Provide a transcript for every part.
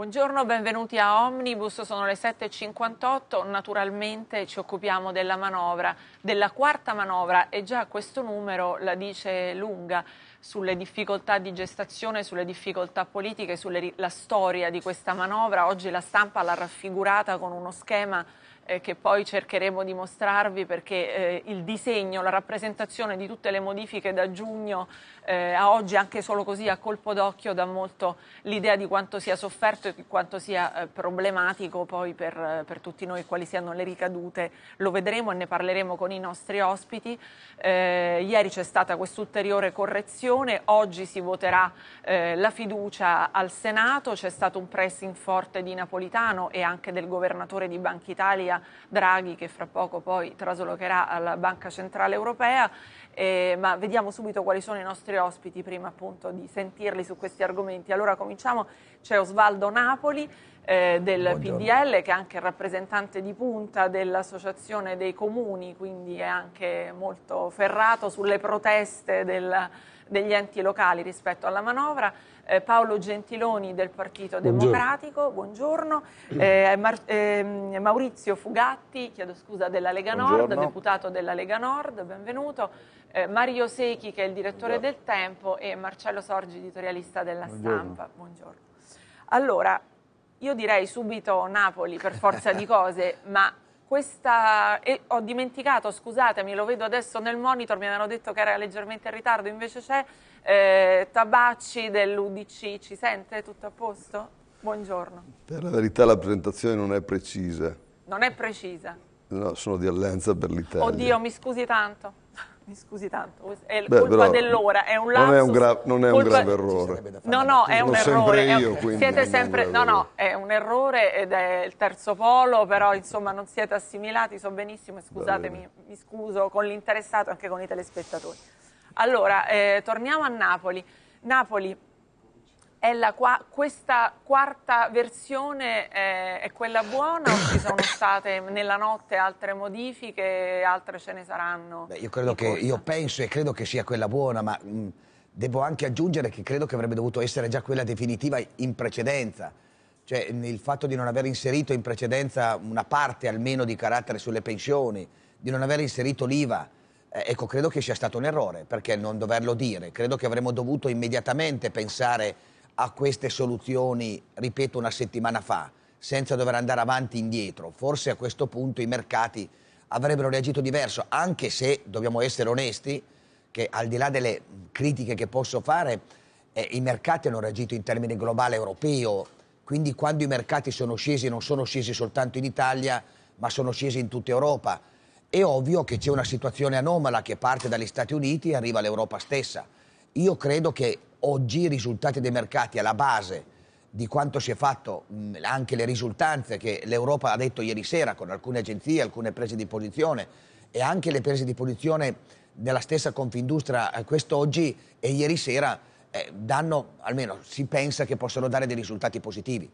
Buongiorno, benvenuti a Omnibus, sono le 7.58, naturalmente ci occupiamo della manovra, della quarta manovra e già questo numero la dice lunga sulle difficoltà di gestazione, sulle difficoltà politiche, sulla storia di questa manovra. Oggi la stampa l'ha raffigurata con uno schema eh, che poi cercheremo di mostrarvi perché eh, il disegno, la rappresentazione di tutte le modifiche da giugno eh, a oggi, anche solo così a colpo d'occhio, dà molto l'idea di quanto sia sofferto e di quanto sia eh, problematico poi per, per, tutti noi, quali siano le ricadute. Lo vedremo e ne parleremo con i nostri ospiti. Eh, ieri c'è stata quest'ulteriore correzione, oggi si voterà eh, la fiducia al Senato, c'è stato un pressing forte di Napolitano e anche del governatore di Banca Italia Draghi che fra poco poi traslocherà alla Banca Centrale Europea, eh, ma vediamo subito quali sono i nostri ospiti prima appunto di sentirli su questi argomenti. Allora cominciamo, c'è Osvaldo Napoli eh, del Buongiorno. PDL che è anche rappresentante di punta dell'Associazione dei Comuni, quindi è anche molto ferrato sulle proteste del, degli enti locali rispetto alla manovra eh, Paolo Gentiloni del Partito buongiorno. Democratico, buongiorno, eh, Mar- eh, Maurizio Fugatti, chiedo scusa, della Lega buongiorno. Nord, deputato della Lega Nord, benvenuto, eh, Mario Secchi che è il direttore buongiorno. del Tempo e Marcello Sorgi, editorialista della Stampa, buongiorno. Allora, io direi subito Napoli per forza di cose, ma questa, e ho dimenticato, scusatemi, lo vedo adesso nel monitor, mi avevano detto che era leggermente in ritardo, invece c'è eh, Tabacci dell'UDC, ci sente? Tutto a posto? Buongiorno. Per la verità la presentazione non è precisa. Non è precisa? No, sono di Alleanza per l'Italia. Oddio, mi scusi tanto. Mi scusi tanto, è Beh, colpa dell'ora, è un lapsus. Non è un, gra- non è un grave errore. No, no, è un errore. Io, è un... Siete sempre... No, no, è un errore ed è il terzo polo, però insomma non siete assimilati, so benissimo e scusatemi, mi scuso con l'interessato e anche con i telespettatori. Allora, eh, torniamo a Napoli. Napoli, qua questa quarta versione è, è, quella buona o ci sono state nella notte altre modifiche, altre ce ne saranno? Beh, io, credo che, io penso e credo che sia quella buona, ma mh, devo anche aggiungere che credo che avrebbe dovuto essere già quella definitiva in precedenza. Cioè il fatto di non aver inserito in precedenza una parte almeno di carattere sulle pensioni, di non aver inserito l'IVA, eh, ecco, credo che sia stato un errore, perché non doverlo dire? Credo che avremmo dovuto immediatamente pensare a queste soluzioni, ripeto, una settimana fa, senza dover andare avanti e indietro. Forse a questo punto i mercati avrebbero reagito diverso, anche se dobbiamo essere onesti che al di là delle critiche che posso fare, eh, i mercati hanno reagito in termini globali europeo, quindi quando i mercati sono scesi non sono scesi soltanto in Italia, ma sono scesi in tutta Europa. È ovvio che c'è una situazione anomala che parte dagli Stati Uniti e arriva all'Europa stessa. Io credo che oggi i risultati dei mercati alla base di quanto si è fatto, anche le risultanze che l'Europa ha detto ieri sera con alcune agenzie, alcune prese di posizione e anche le prese di posizione della stessa Confindustria eh, quest'oggi e ieri sera eh, danno, almeno si pensa che possano dare dei risultati positivi.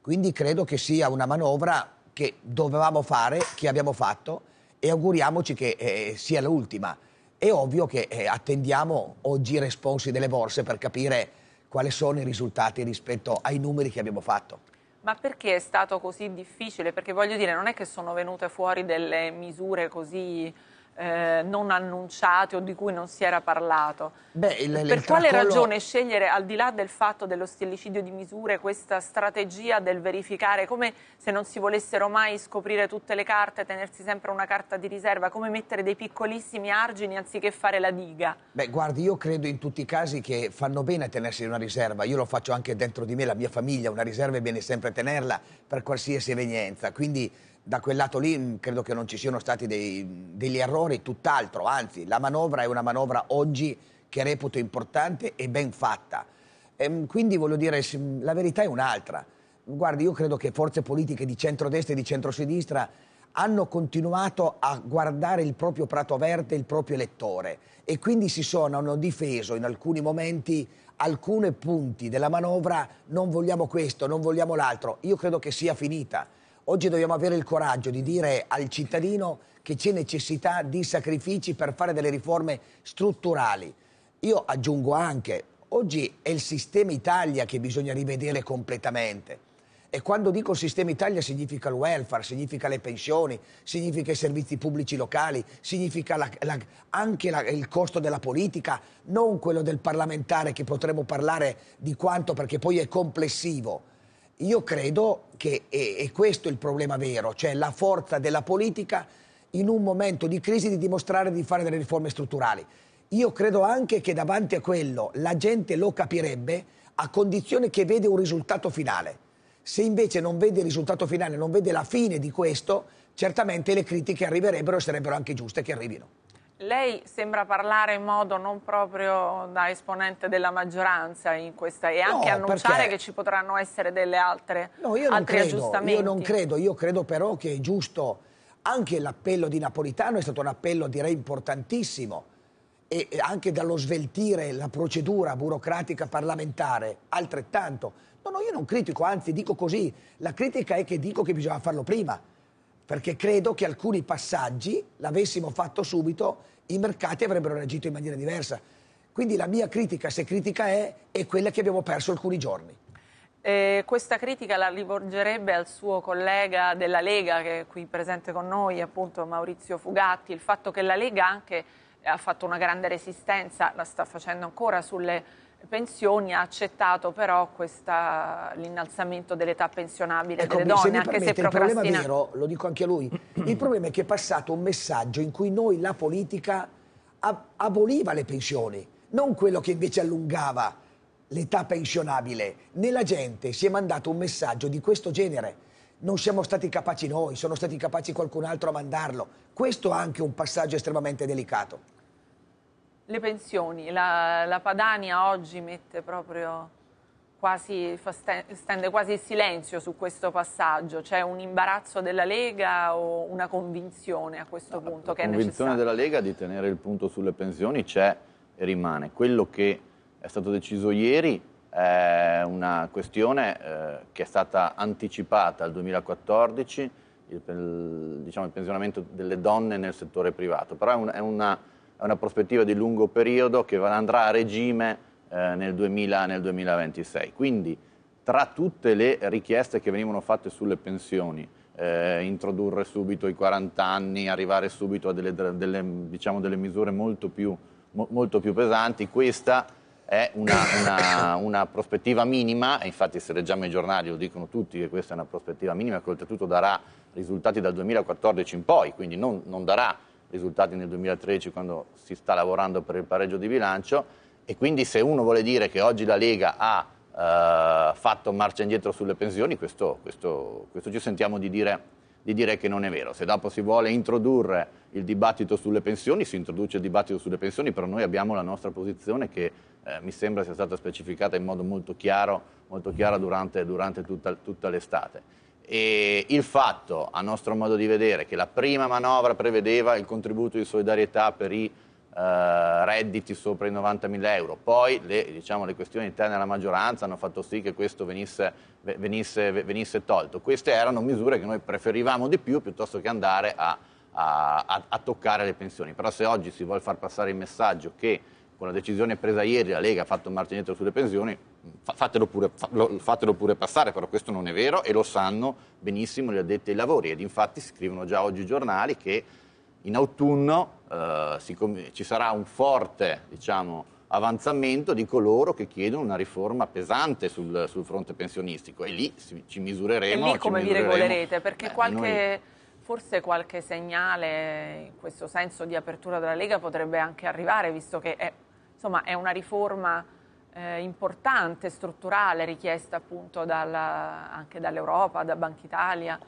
Quindi credo che sia una manovra che dovevamo fare, che abbiamo fatto e auguriamoci che eh, sia l'ultima. È ovvio che eh, attendiamo oggi i responsi delle borse per capire quali sono i risultati rispetto ai numeri che abbiamo fatto. Ma perché è stato così difficile? Perché voglio dire, non è che sono venute fuori delle misure così eh, non annunciate o di cui non si era parlato. Beh, il, per il quale tracollo... ragione scegliere, al di là del fatto dello stillicidio di misure, questa strategia del verificare, come se non si volessero mai scoprire tutte le carte, tenersi sempre una carta di riserva, come mettere dei piccolissimi argini anziché fare la diga? Beh, guardi, io credo in tutti i casi che fanno bene a tenersi una riserva, io lo faccio anche dentro di me, la mia famiglia, una riserva è bene sempre tenerla per qualsiasi evenienza, quindi da quel lato lì mm, credo che non ci siano stati dei, degli errori, tutt'altro, anzi la manovra è una manovra oggi che reputo importante e ben fatta. E, ehm, quindi voglio dire, la verità è un'altra. Guardi, io credo che forze politiche di centrodestra e di centrosinistra hanno continuato a guardare il proprio prato verde, il proprio elettore e quindi si sono hanno difeso in alcuni momenti alcuni punti della manovra, non vogliamo questo, non vogliamo l'altro. Io credo che sia finita Oggi dobbiamo avere il coraggio di dire al cittadino che c'è necessità di sacrifici per fare delle riforme strutturali. Io aggiungo anche, oggi è il sistema Italia che bisogna rivedere completamente. E quando dico sistema Italia significa il welfare, significa le pensioni, significa i servizi pubblici locali, significa la, la, anche la, il costo della politica, non quello del parlamentare che potremmo parlare di quanto perché poi è complessivo. Io credo che è, è questo il problema vero, cioè la forza della politica in un momento di crisi di dimostrare di fare delle riforme strutturali. Io credo anche che davanti a quello la gente lo capirebbe a condizione che vede un risultato finale. Se invece non vede il risultato finale, non vede la fine di questo, certamente le critiche arriverebbero e sarebbero anche giuste che arrivino. Lei sembra parlare in modo non proprio da esponente della maggioranza in questa e anche no, annunciare perché... che ci potranno essere delle altre no, io non credo, Io non credo, io credo però che è giusto anche l'appello di Napolitano è stato un appello direi importantissimo e anche dallo sveltire la procedura burocratica parlamentare altrettanto. No, no, io non critico, anzi dico così, la critica è che dico che bisognava farlo prima, perché credo che alcuni passaggi, l'avessimo fatto subito, i mercati avrebbero reagito in maniera diversa. Quindi la mia critica, se critica è, è quella che abbiamo perso alcuni giorni. Eh, questa critica la rivolgerebbe al suo collega della Lega, che è qui presente con noi, appunto Maurizio Fugatti, il fatto che la Lega anche ha fatto una grande resistenza, la sta facendo ancora sulle pensioni ha accettato però l'innalzamento dell'età pensionabile ecco, delle donne, anche se procrastina. Il problema vero, lo dico anche a lui, il problema è che è passato un messaggio in cui noi, la politica, aboliva le pensioni, non quello che invece allungava l'età pensionabile. Nella gente si è mandato un messaggio di questo genere. Non siamo stati capaci noi, sono stati capaci qualcun altro a mandarlo. Questo è anche un passaggio estremamente delicato. Le pensioni, la, la Padania oggi mette proprio quasi, stende quasi il silenzio su questo passaggio, c'è un imbarazzo della Lega o una convinzione a questo no, punto che è necessaria? La convinzione della Lega di tenere il punto sulle pensioni c'è e rimane. Quello che è stato deciso ieri è una questione eh, che è stata anticipata al 2014, il, diciamo, il pensionamento delle donne nel settore privato, però è, un, è una è una prospettiva di lungo periodo che andrà a regime eh, nel, 2000, nel 2026. Quindi tra tutte le richieste che venivano fatte sulle pensioni, eh, introdurre subito i 40 anni, arrivare subito a delle, delle, diciamo delle misure molto più, mo, molto più, pesanti, questa è una, una, una, prospettiva minima, e infatti se leggiamo i giornali lo dicono tutti che questa è una prospettiva minima che oltretutto darà risultati dal 2014 in poi, quindi non, non darà risultati nel 2013 quando si sta lavorando per il pareggio di bilancio e quindi se uno vuole dire che oggi la Lega ha eh, fatto marcia indietro sulle pensioni, questo, questo, questo ci sentiamo di dire, di dire, che non è vero. Se dopo si vuole introdurre il dibattito sulle pensioni, si introduce il dibattito sulle pensioni, però noi abbiamo la nostra posizione che eh, mi sembra sia stata specificata in modo molto chiaro, molto chiaro durante, durante tutta, tutta l'estate. E il fatto, a nostro modo di vedere, che la prima manovra prevedeva il contributo di solidarietà per i eh, redditi sopra i 90.000 euro, poi le, diciamo, le, questioni interne alla maggioranza hanno fatto sì che questo venisse, venisse, venisse, tolto. Queste erano misure che noi preferivamo di più piuttosto che andare a, a, a toccare le pensioni. Però se oggi si vuole far passare il messaggio che con la decisione presa ieri la Lega ha fatto marcia indietro sulle pensioni, fatelo pure, fatelo pure, passare, però questo non è vero e lo sanno benissimo gli addetti ai lavori ed infatti scrivono già oggi i giornali che in autunno eh, si, ci sarà un forte diciamo, avanzamento di coloro che chiedono una riforma pesante sul, sul fronte pensionistico e lì si, ci misureremo. E lì come vi regolerete? Perché eh, qualche... Noi forse qualche segnale in questo senso di apertura della Lega potrebbe anche arrivare, visto che è, insomma, è una riforma eh, importante, strutturale, richiesta appunto dalla, anche dall'Europa, da Banca Italia.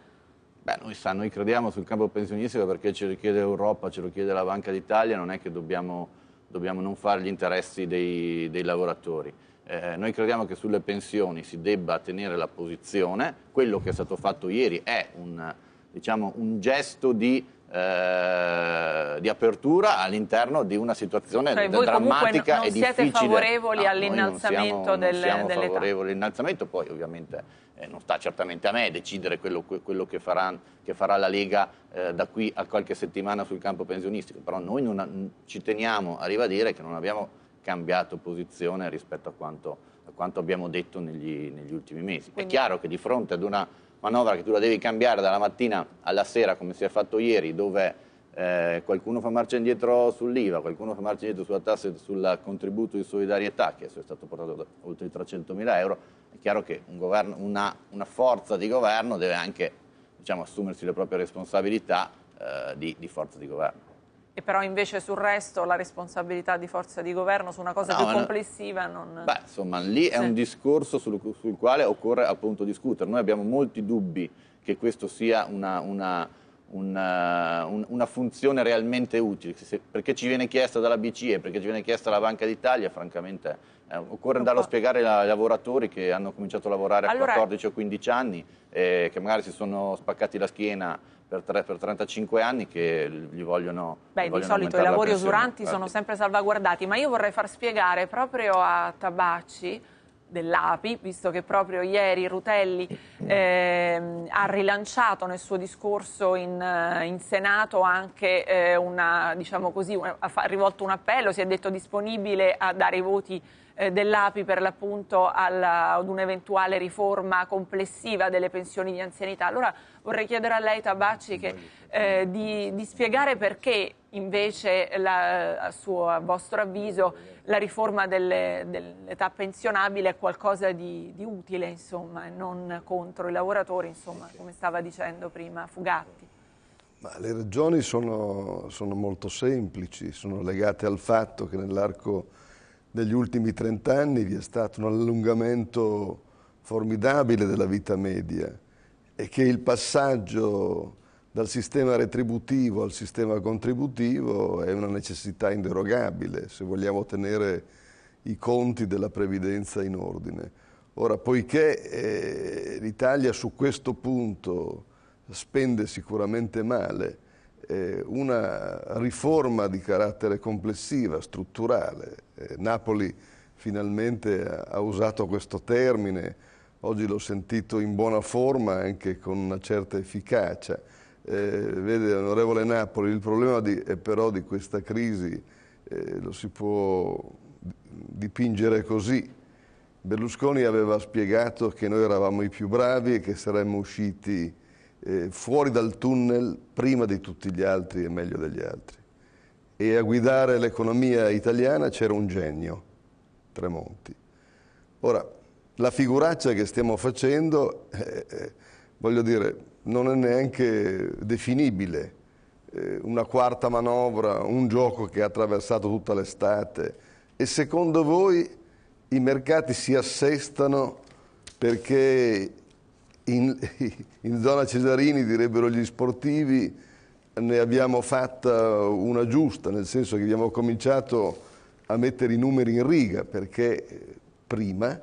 Beh, noi, sa, noi crediamo sul campo pensionistico perché ce lo chiede l'Europa, ce lo chiede la Banca d'Italia, non è che dobbiamo, dobbiamo non fare gli interessi dei, dei lavoratori. Eh, noi crediamo che sulle pensioni si debba tenere la posizione, quello che è stato fatto ieri è un, diciamo, un gesto di eh, di apertura all'interno di una situazione cioè, drammatica non, non e difficile. siete favorevoli no, all'innalzamento del, dell'età? Non siamo favorevoli all'innalzamento, poi ovviamente eh, non sta certamente a me decidere quello, quello che, farà, che, farà, la Lega eh, da qui a qualche settimana sul campo pensionistico, però noi non, ci teniamo a ribadire che non abbiamo cambiato posizione rispetto a quanto, a quanto abbiamo detto negli, negli ultimi mesi. Quindi... È chiaro che di fronte ad una manovra che tu la devi cambiare dalla mattina alla sera come si è fatto ieri dove eh, qualcuno fa marcia indietro sull'IVA, qualcuno fa marcia indietro sulla tassa e sul contributo di solidarietà che è stato portato da oltre i 300 mila euro, è chiaro che un governo, una, una, forza di governo deve anche diciamo, assumersi le proprie responsabilità eh, di, di forza di governo. E però invece sul resto la responsabilità di forza di governo su una cosa no, più complessiva non... Beh, insomma, lì è un discorso sul, sul, quale occorre appunto discutere. Noi abbiamo molti dubbi che questo sia una, una, una, una funzione realmente utile, Se, perché ci viene chiesta dalla BCE, perché ci viene chiesta dalla Banca d'Italia, francamente eh, occorre andarlo a spiegare ai lavoratori che hanno cominciato a lavorare allora... a 14 o 15 anni, eh, che magari si sono spaccati la schiena per, tre, per 35 anni che gli vogliono. Beh, gli vogliono di solito i lavori usuranti sono sempre salvaguardati, ma io vorrei far spiegare proprio a Tabacci dell'API, visto che proprio ieri Rutelli eh, ha rilanciato nel suo discorso in, in Senato anche eh, una, diciamo così, una, ha rivolto un appello, si è detto disponibile a dare i voti eh, dell'API per l'appunto ad un'eventuale riforma complessiva delle pensioni di anzianità. Allora vorrei chiedere a lei Tabacci che, eh, di, di, spiegare perché invece la, a, suo, a, vostro avviso la riforma delle, dell'età pensionabile è qualcosa di, di utile insomma, e non contro i lavoratori, insomma, come stava dicendo prima Fugatti. Ma le ragioni sono, sono molto semplici, sono legate al fatto che nell'arco negli ultimi trent'anni vi è stato un allungamento formidabile della vita media e che il passaggio dal sistema retributivo al sistema contributivo è una necessità inderogabile se vogliamo tenere i conti della previdenza in ordine. Ora, poiché eh, l'Italia su questo punto spende sicuramente male, eh, una riforma di carattere complessiva, strutturale. Eh, Napoli finalmente ha usato questo termine, oggi l'ho sentito in buona forma anche con una certa efficacia. Eh, vede, onorevole Napoli, il problema di, è però di questa crisi eh, lo si può dipingere così. Berlusconi aveva spiegato che noi eravamo i più bravi e che saremmo usciti eh, fuori dal tunnel prima di tutti gli altri e meglio degli altri. E a guidare l'economia italiana c'era un genio, Tremonti. Ora, la figuraccia che stiamo facendo, eh, eh, voglio dire, non è neanche definibile. Eh, una quarta manovra, un gioco che ha attraversato tutta l'estate. E secondo voi i mercati si assestano perché in, in, zona Cesarini, direbbero gli sportivi, ne abbiamo fatta una giusta, nel senso che abbiamo cominciato a mettere i numeri in riga, perché prima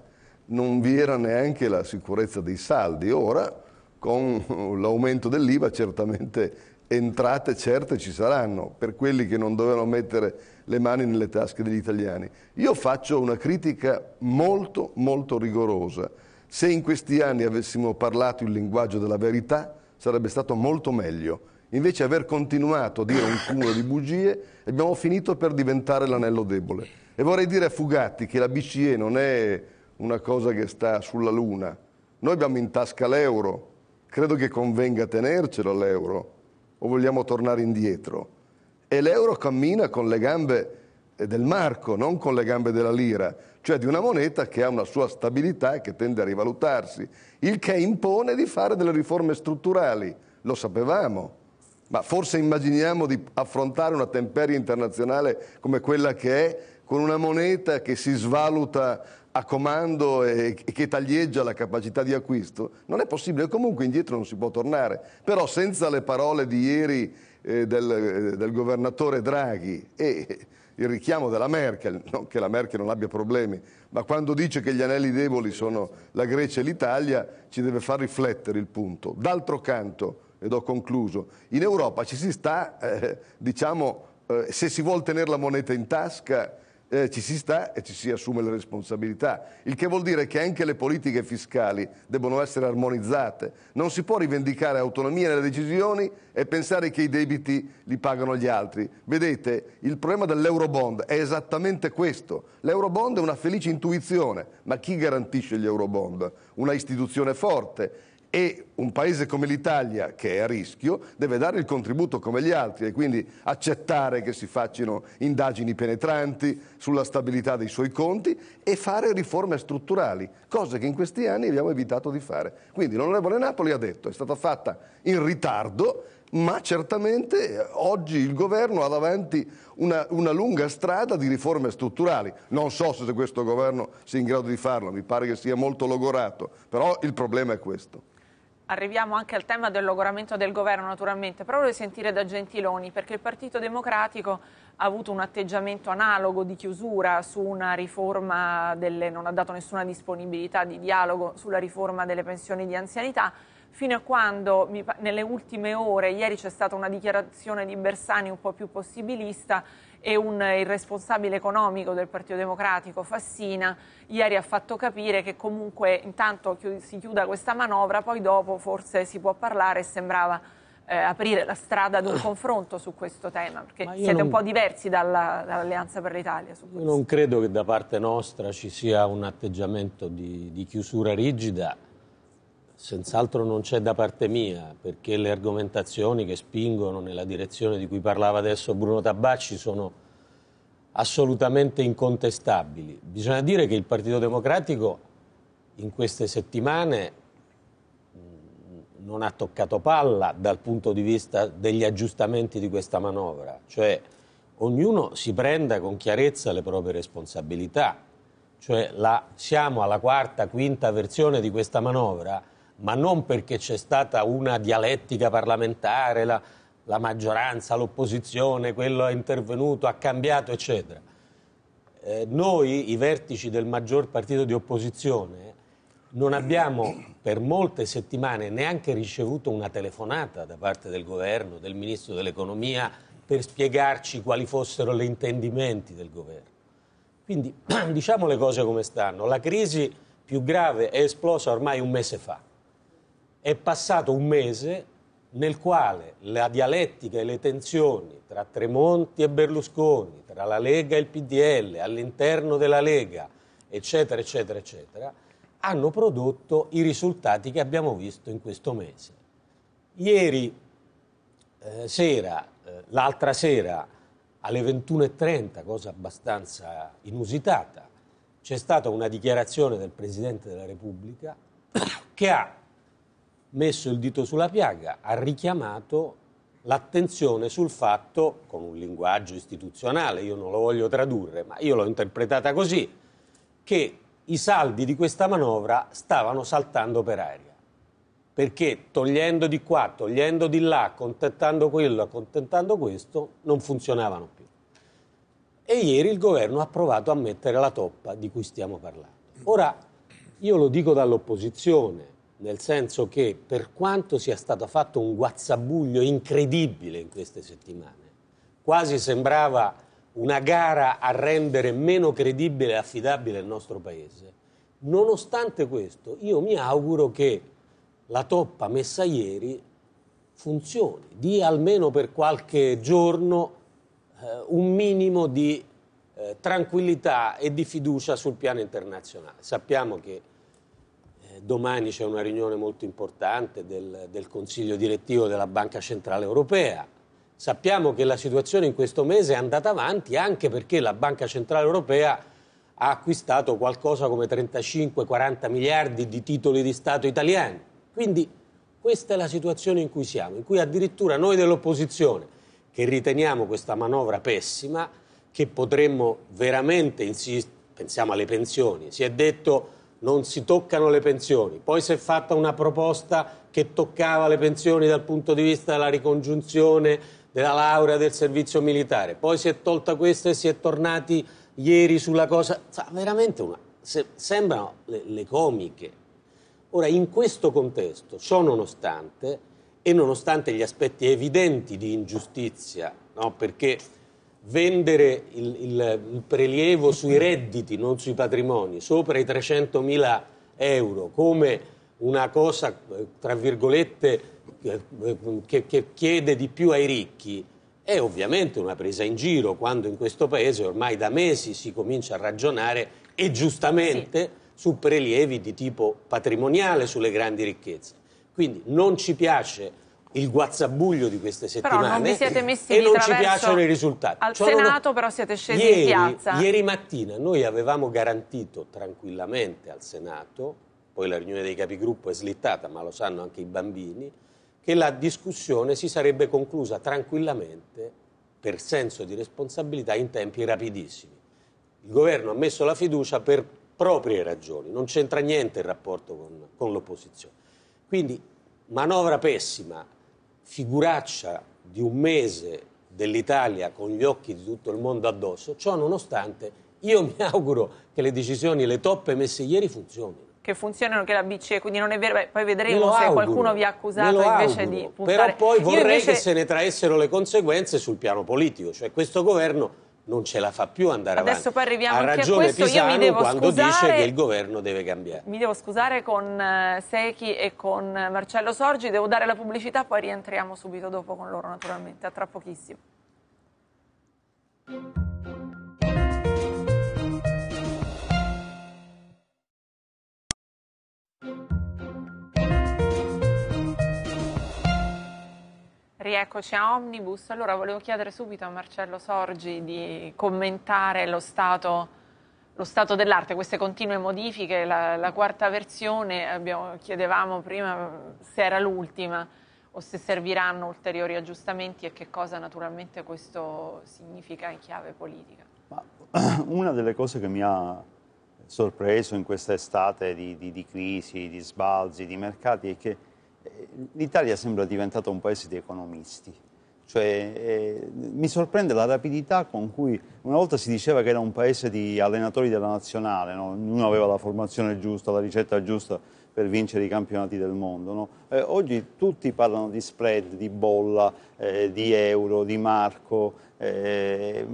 non vi era neanche la sicurezza dei saldi. Ora, con l'aumento dell'IVA, certamente entrate certe ci saranno per quelli che non dovevano mettere le mani nelle tasche degli italiani. Io faccio una critica molto, molto rigorosa se in questi anni avessimo parlato il linguaggio della verità sarebbe stato molto meglio. Invece aver continuato a dire un cumulo di bugie abbiamo finito per diventare l'anello debole. E vorrei dire a Fugatti che la BCE non è una cosa che sta sulla luna. Noi abbiamo in tasca l'euro, credo che convenga tenercelo l'euro o vogliamo tornare indietro. E l'euro cammina con le gambe del marco, non con le gambe della lira cioè di una moneta che ha una sua stabilità e che tende a rivalutarsi, il che impone di fare delle riforme strutturali, lo sapevamo, ma forse immaginiamo di affrontare una temperia internazionale come quella che è, con una moneta che si svaluta a comando e che taglieggia la capacità di acquisto, non è possibile, comunque indietro non si può tornare, però senza le parole di ieri eh, del, eh, del governatore Draghi e il richiamo della Merkel, non che la Merkel non abbia problemi, ma quando dice che gli anelli deboli sono la Grecia e l'Italia ci deve far riflettere il punto. D'altro canto, ed ho concluso, in Europa ci si sta, eh, diciamo, eh, se si vuole tenere la moneta in tasca, eh, ci si sta e ci si assume le responsabilità. Il che vuol dire che anche le politiche fiscali debbono essere armonizzate. Non si può rivendicare autonomia nelle decisioni e pensare che i debiti li pagano gli altri. Vedete, il problema dell'Eurobond è esattamente questo. L'Eurobond è una felice intuizione, ma chi garantisce gli Eurobond? Una istituzione forte e un paese come l'Italia, che è a rischio, deve dare il contributo come gli altri e quindi accettare che si facciano indagini penetranti sulla stabilità dei suoi conti e fare riforme strutturali, cose che in questi anni abbiamo evitato di fare. Quindi l'onorevole Napoli ha detto è stata fatta in ritardo, ma certamente eh, oggi il governo ha davanti una, una, lunga strada di riforme strutturali. Non so se questo governo sia in grado di farlo, mi pare che sia molto logorato, però il problema è questo arriviamo anche al tema del logoramento del governo naturalmente, però voglio sentire da Gentiloni perché il Partito Democratico ha avuto un atteggiamento analogo di chiusura su una riforma delle, non ha dato nessuna disponibilità di dialogo sulla riforma delle pensioni di anzianità, fino a quando nelle ultime ore, ieri c'è stata una dichiarazione di Bersani un po' più possibilista e un, il responsabile economico del Partito Democratico, Fassina, ieri ha fatto capire che comunque intanto si chiuda questa manovra, poi dopo forse si può parlare e sembrava eh, aprire la strada ad un confronto su questo tema, perché siete non, un po' diversi dalla, dall'Alleanza per l'Italia. Non credo che da parte nostra ci sia un atteggiamento di, di chiusura rigida, senz'altro non c'è da parte mia, perché le argomentazioni che spingono nella direzione di cui parlava adesso Bruno Tabacci sono assolutamente incontestabili. Bisogna dire che il Partito Democratico in queste settimane mm, non ha toccato palla dal punto di vista degli aggiustamenti di questa manovra, cioè ognuno si prenda con chiarezza le proprie responsabilità, cioè la, siamo alla quarta, quinta versione di questa manovra, ma non perché c'è stata una dialettica parlamentare, la, la maggioranza, l'opposizione, quello è intervenuto, ha cambiato, eccetera. Eh, noi, i vertici del maggior partito di opposizione, non abbiamo per molte settimane neanche ricevuto una telefonata da parte del governo, del ministro dell'economia, per spiegarci quali fossero gli intendimenti del governo. Quindi diciamo le cose come stanno. La crisi più grave è esplosa ormai un mese fa. È passato un mese nel quale la dialettica e le tensioni tra Tremonti e Berlusconi, tra la Lega e il PDL, all'interno della Lega, eccetera, eccetera, eccetera, hanno prodotto i risultati che abbiamo visto in questo mese. Ieri eh, sera, eh, l'altra sera, alle 21.30, cosa abbastanza inusitata, c'è stata una dichiarazione del Presidente della Repubblica che ha messo il dito sulla piaga, ha richiamato l'attenzione sul fatto, con un linguaggio istituzionale, io non lo voglio tradurre, ma io l'ho interpretata così, che i saldi di questa manovra stavano saltando per aria. Perché togliendo di qua, togliendo di là, accontentando quello, accontentando questo, non funzionavano più. E ieri il governo ha provato a mettere la toppa di cui stiamo parlando. Ora, io lo dico dall'opposizione, nel senso che per quanto sia stato fatto un guazzabuglio incredibile in queste settimane, quasi sembrava una gara a rendere meno credibile e affidabile il nostro Paese, nonostante questo io mi auguro che la toppa messa ieri funzioni, dia almeno per qualche giorno eh, un minimo di eh, tranquillità e di fiducia sul piano internazionale. Sappiamo che domani c'è una riunione molto importante del, del, Consiglio direttivo della Banca Centrale Europea. Sappiamo che la situazione in questo mese è andata avanti anche perché la Banca Centrale Europea ha acquistato qualcosa come 35-40 miliardi di titoli di Stato italiani. Quindi questa è la situazione in cui siamo, in cui addirittura noi dell'opposizione, che riteniamo questa manovra pessima, che potremmo veramente insistere, pensiamo alle pensioni, si è detto non si toccano le pensioni. Poi si è fatta una proposta che toccava le pensioni dal punto di vista della ricongiunzione della laurea del servizio militare. Poi si è tolta questa e si è tornati ieri sulla cosa. Veramente una, se, sembrano le, le comiche. Ora, in questo contesto, ciò nonostante, e nonostante gli aspetti evidenti di ingiustizia, no? perché vendere il, il, il, prelievo sui redditi, non sui patrimoni, sopra i 300.000 euro come una cosa, tra virgolette, che, che chiede di più ai ricchi, è ovviamente una presa in giro quando in questo paese ormai da mesi si comincia a ragionare e giustamente sì. su prelievi di tipo patrimoniale sulle grandi ricchezze. Quindi non ci piace il guazzabuglio di queste settimane però non vi siete messi e non ci piacciono i risultati. Al cioè, Senato però siete scesi ieri, in piazza. Ieri mattina noi avevamo garantito tranquillamente al Senato, poi la riunione dei capigruppo è slittata, ma lo sanno anche i bambini, che la discussione si sarebbe conclusa tranquillamente per senso di responsabilità in tempi rapidissimi. Il governo ha messo la fiducia per proprie ragioni, non c'entra niente il rapporto con, con l'opposizione. Quindi manovra pessima, figuraccia di un mese dell'Italia con gli occhi di tutto il mondo addosso, ciò nonostante io mi auguro che le decisioni, le toppe messe ieri funzionino. Che funzionino, che la BCE, quindi non è vero, poi vedremo se auguro, qualcuno vi ha accusato invece auguro. di puntare. Però poi vorrei invece... che se ne traessero le conseguenze sul piano politico, cioè questo governo non ce la fa più andare Adesso avanti. poi arriviamo ha anche a questo. Pisano Io mi devo quando scusare, dice che il governo deve cambiare. Mi devo scusare con uh, Secchi e con Marcello Sorgi, devo dare la pubblicità, poi rientriamo subito dopo con loro naturalmente. A tra pochissimo. Rieccoci a Omnibus. Allora volevo chiedere subito a Marcello Sorgi di commentare lo stato, lo stato dell'arte, queste continue modifiche, la, la quarta versione, abbiamo, chiedevamo prima se era l'ultima o se serviranno ulteriori aggiustamenti e che cosa naturalmente questo significa in chiave politica. Ma, una delle cose che mi ha sorpreso in questa estate di, di, di crisi, di sbalzi, di mercati è che l'Italia sembra diventata un paese di economisti. Cioè, eh, mi sorprende la rapidità con cui una volta si diceva che era un paese di allenatori della nazionale, no? ognuno aveva la formazione giusta, la ricetta giusta per vincere i campionati del mondo. No? Eh, oggi tutti parlano di spread, di bolla, eh, di euro, di marco, eh,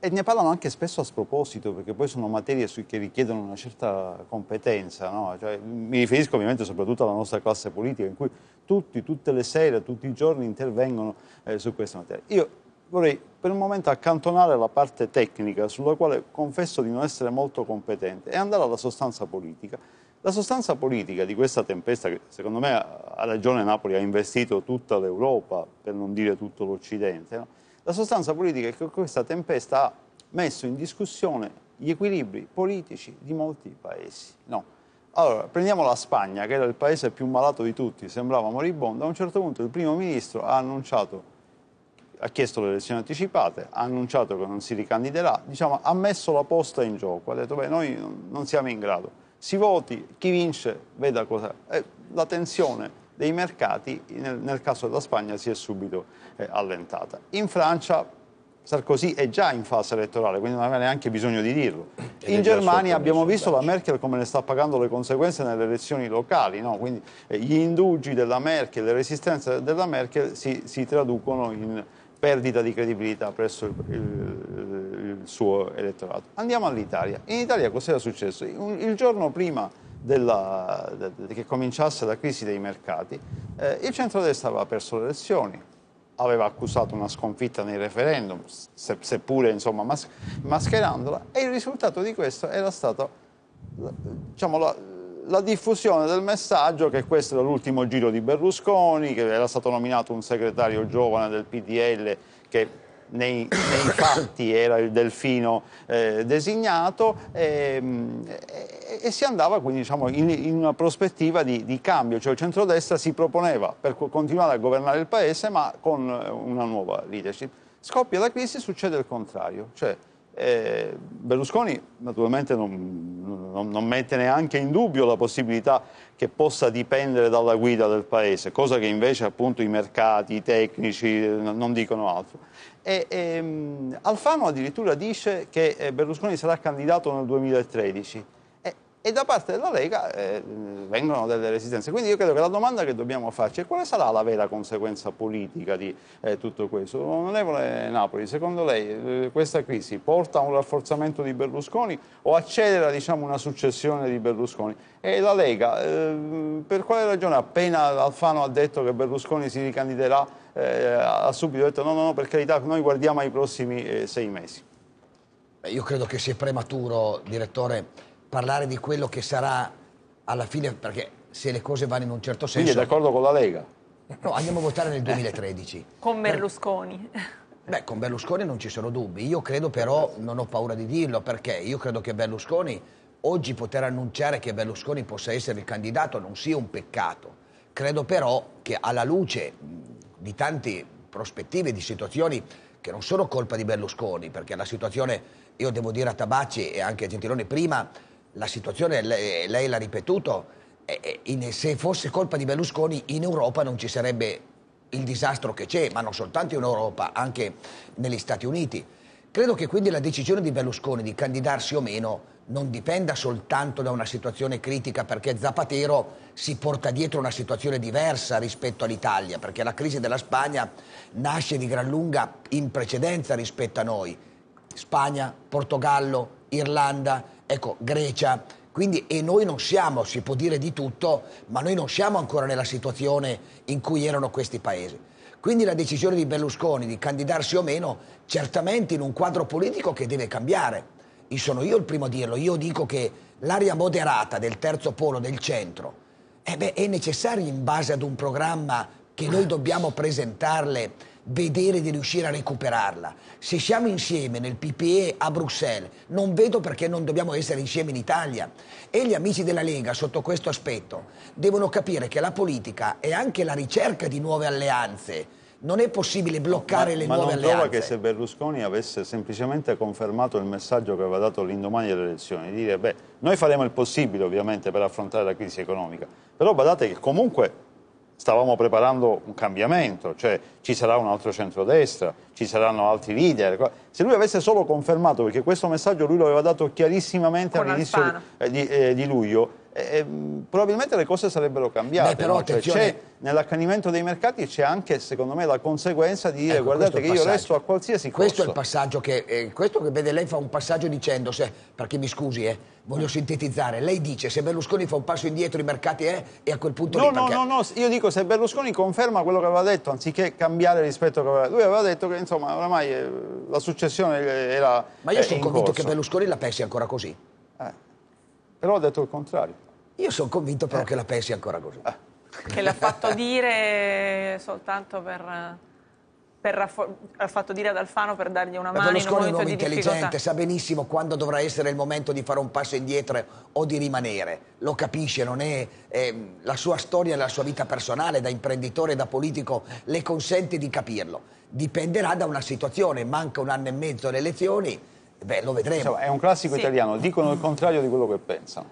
e ne parlano anche spesso a sproposito, perché poi sono materie che richiedono una certa competenza. No? Cioè, mi riferisco ovviamente soprattutto alla nostra classe politica, in cui tutti, tutte le sere, tutti i giorni intervengono eh, su queste materie. Io vorrei per un momento accantonare la parte tecnica, sulla quale confesso di non essere molto competente, e andare alla sostanza politica. La sostanza politica di questa tempesta, che secondo me ha ragione Napoli, ha investito tutta l'Europa, per non dire tutto l'Occidente, no? La sostanza politica è che questa tempesta ha messo in discussione gli equilibri politici di molti paesi. No. Allora, prendiamo la Spagna, che era il paese più malato di tutti, sembrava moribondo, a un certo punto il primo ministro ha annunciato, ha chiesto le elezioni anticipate, ha annunciato che non si ricandiderà, diciamo, ha messo la posta in gioco, ha detto, beh, noi non siamo in grado si voti, chi vince veda cosa. Eh, la tensione dei mercati nel, nel, caso della Spagna si è subito eh, allentata. In Francia Sarkozy è già in fase elettorale, quindi non aveva neanche bisogno di dirlo. In Germania abbiamo visto la Merkel come ne sta pagando le conseguenze nelle elezioni locali, no? quindi eh, gli indugi della Merkel, le resistenze della Merkel si, si traducono in perdita di credibilità presso il, il, il suo elettorato. Andiamo all'Italia. In Italia cos'era successo? Il giorno prima della, de, che cominciasse la crisi dei mercati, eh, il centrodestra aveva perso le elezioni, aveva accusato una sconfitta nei referendum, se, seppure insomma, mas, mascherandola, e il risultato di questo era stato diciamo, la, la diffusione del messaggio che questo era l'ultimo giro di Berlusconi, che era stato nominato un segretario giovane del PDL che nei, nei fatti era il delfino eh, designato e, e, si andava quindi diciamo, in, in, una prospettiva di, di, cambio, cioè il centrodestra si proponeva per continuare a governare il paese ma con una nuova leadership. Scoppia la crisi e succede il contrario, cioè eh, Berlusconi naturalmente non, non, non, mette neanche in dubbio la possibilità che possa dipendere dalla guida del Paese, cosa che invece appunto i mercati, i tecnici non dicono altro. E, e, ehm, Alfano addirittura dice che eh, Berlusconi sarà candidato nel 2013. E da parte della Lega eh, vengono delle resistenze. Quindi io credo che la domanda che dobbiamo farci è quale sarà la vera conseguenza politica di eh, tutto questo. Onorevole Napoli, secondo lei eh, questa crisi porta a un rafforzamento di Berlusconi o accelera diciamo, una successione di Berlusconi? E la Lega, eh, per quale ragione appena Alfano ha detto che Berlusconi si ricandiderà, eh, ha subito detto no, no, no, per carità, noi guardiamo ai prossimi eh, sei mesi? Io credo che sia prematuro, direttore, parlare di quello che sarà alla fine, perché se le cose vanno in un certo senso... Quindi è d'accordo con la Lega? No, andiamo a votare nel 2013. Con Berlusconi. Beh, con Berlusconi non ci sono dubbi. Io credo però, non ho paura di dirlo, perché io credo che Berlusconi, oggi poter annunciare che Berlusconi possa essere il candidato non sia un peccato. Credo però che alla luce di tante prospettive, di situazioni che non sono colpa di Berlusconi, perché la situazione, io devo dire a Tabacci e anche a Gentiloni prima, la situazione, lei, lei l'ha ripetuto, in, se fosse colpa di Berlusconi in Europa non ci sarebbe il disastro che c'è, ma non soltanto in Europa, anche negli Stati Uniti. Credo che quindi la decisione di Berlusconi di candidarsi o meno non dipenda soltanto da una situazione critica perché Zapatero si porta dietro una situazione diversa rispetto all'Italia, perché la crisi della Spagna nasce di gran lunga in precedenza rispetto a noi. Spagna, Portogallo, Irlanda, ecco, Grecia, quindi, e noi non siamo, si può dire di tutto, ma noi non siamo ancora nella situazione in cui erano questi paesi. Quindi la decisione di Berlusconi di candidarsi o meno, certamente in un quadro politico che deve cambiare. Io sono io il primo a dirlo, io dico che l'area moderata del terzo polo del centro eh beh, è necessaria in base ad un programma che noi dobbiamo presentarle vedere di riuscire a recuperarla. Se siamo insieme nel PPE a Bruxelles, non vedo perché non dobbiamo essere insieme in Italia. E gli amici della Lega, sotto questo aspetto, devono capire che la politica è anche la ricerca di nuove alleanze. Non è possibile bloccare ma, le ma nuove non alleanze. trova che se Berlusconi avesse semplicemente confermato il messaggio che aveva dato l'indomani delle elezioni, di dire, beh, noi faremo il possibile ovviamente per affrontare la crisi economica, però badate che comunque stavamo preparando un cambiamento, cioè ci sarà un altro centrodestra, ci saranno altri leader. Se lui avesse solo confermato, perché questo messaggio lui lo aveva dato chiarissimamente Con all'inizio di, eh, di- eh, di luglio, eh, ehm, probabilmente le cose sarebbero cambiate. Beh, però no? Cioè, attenzione- c'è nell'accanimento dei mercati c'è anche, secondo me, la conseguenza di dire Ecco, guardate che io resto a qualsiasi Questo è il passaggio che, eh, questo che vede lei fa un passaggio dicendo, se, perché mi scusi, eh, voglio sintetizzare, lei dice se Berlusconi fa un passo indietro i mercati è e a quel punto No, lì, no, perché- no, no, io dico se Berlusconi conferma quello che aveva detto, anziché cambiare rispetto a quello che aveva lui aveva detto che insomma oramai eh, la successione era Ma io eh, sono in convinto corso. che Berlusconi la pensi ancora così. Eh, però ha detto il contrario. Io sono convinto Eh. però che la pensi ancora così. che l'ha fatto dire soltanto per, per raffo- ha fatto dire ad Alfano per dargli una Ma mano in un Berlusconi è un uomo intelligente, sa benissimo quando dovrà essere il momento di fare un passo indietro o di rimanere. Lo capisce, non è, ehm, la sua storia e la sua vita personale da imprenditore e da politico le consente di capirlo. Dipenderà da una situazione, manca un anno e mezzo alle elezioni, beh lo vedremo. Insomma, è un classico Sì. italiano, dicono il contrario di quello che pensano.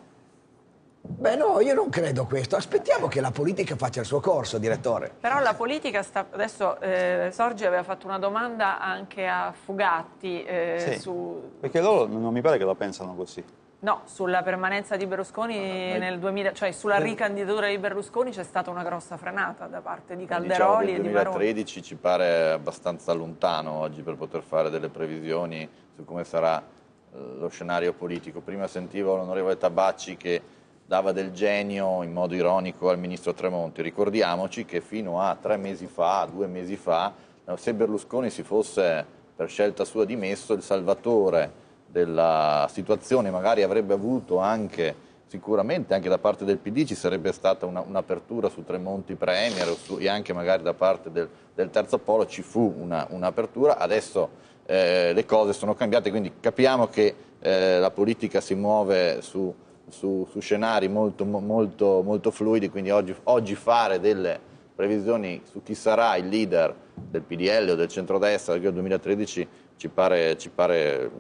Beh no, io non credo questo. Aspettiamo che la politica faccia il suo corso, direttore. Però la politica sta... Adesso eh, Sorgi aveva fatto una domanda anche a Fugatti eh, Sì. su, Perché loro non mi pare che la pensano così. No, sulla permanenza di Berlusconi nel 2000, cioè sulla ricandidatura di Berlusconi c'è stata una grossa frenata da parte di Diciamo Calderoli il e di Maroni. 2013 ci pare abbastanza lontano oggi per poter fare delle previsioni su come sarà eh, lo scenario politico. Prima sentivo l'onorevole Tabacci che dava del genio in modo ironico al ministro Tremonti. Ricordiamoci che fino a tre mesi fa, due mesi fa, se Berlusconi si fosse per scelta sua dimesso, il salvatore della situazione magari avrebbe avuto anche sicuramente anche da parte del PD ci sarebbe stata una- un'apertura su Tremonti Premier su- e anche magari da parte del, del terzo polo ci fu una- un'apertura, adesso eh, le cose sono cambiate, quindi capiamo che eh, la politica si muove su, su- su scenari molto, mo- molto, molto fluidi, quindi oggi, oggi fare delle previsioni su chi sarà il leader del PDL o del centrodestra del 2013 ci pare, ci pare,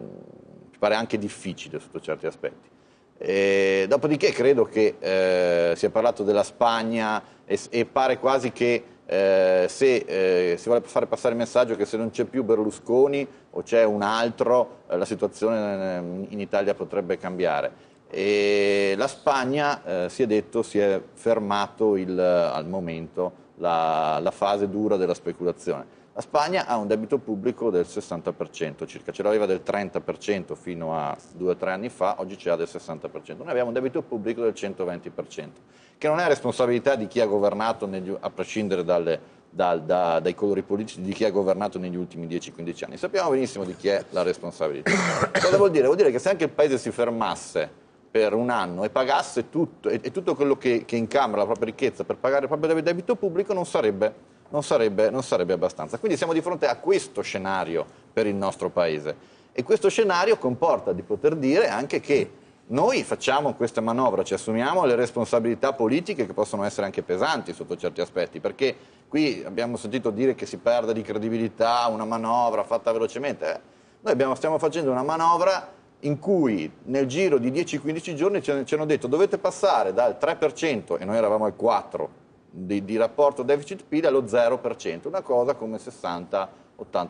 pare anche difficile sotto certi aspetti. E dopodiché credo che eh, si è parlato della Spagna e, e pare quasi che eh, se eh, si vuole fare passare il messaggio che se non c'è più Berlusconi o c'è un altro, eh, la situazione eh, in Italia potrebbe cambiare. e la Spagna, eh, si è detto, si è fermato il, al momento la, la fase dura della speculazione. La Spagna ha un debito pubblico del 60% circa, ce l'aveva del 30% fino a due o tre anni fa, oggi ce l'ha del 60%. Noi abbiamo un debito pubblico del 120%, che non è responsabilità di chi ha governato, negli, a prescindere dalle, da, da, dai colori politici, di chi ha governato negli ultimi 10-15 anni. Sappiamo benissimo di chi è la responsabilità. Cosa vuol dire? Vuol dire che se anche il Paese si fermasse per un anno e pagasse tutto, e, e tutto quello che, che incamera la propria ricchezza per pagare il proprio debito pubblico non sarebbe non sarebbe, non sarebbe abbastanza. Quindi siamo di fronte a questo scenario per il nostro Paese e questo scenario comporta di poter dire anche che noi facciamo questa manovra, ci assumiamo le responsabilità politiche che possono essere anche pesanti sotto certi aspetti, perché qui abbiamo sentito dire che si perde di credibilità una manovra fatta velocemente. Eh, noi abbiamo, stiamo facendo una manovra in cui nel giro di 10-15 giorni ci hanno detto dovete passare dal 3% e noi eravamo al 4% di, di rapporto deficit-PIL allo 0%, una cosa come 60-80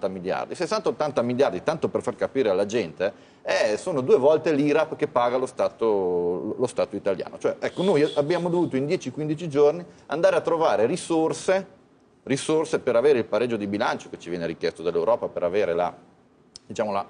miliardi. 60-80 miliardi, tanto per far capire alla gente, eh, sono due volte l'IRAP che paga lo Stato, lo Stato italiano. Cioè, ecco, noi abbiamo dovuto in 10-15 giorni andare a trovare risorse, risorse per avere il pareggio di bilancio che ci viene richiesto dall'Europa, per avere la, diciamo, la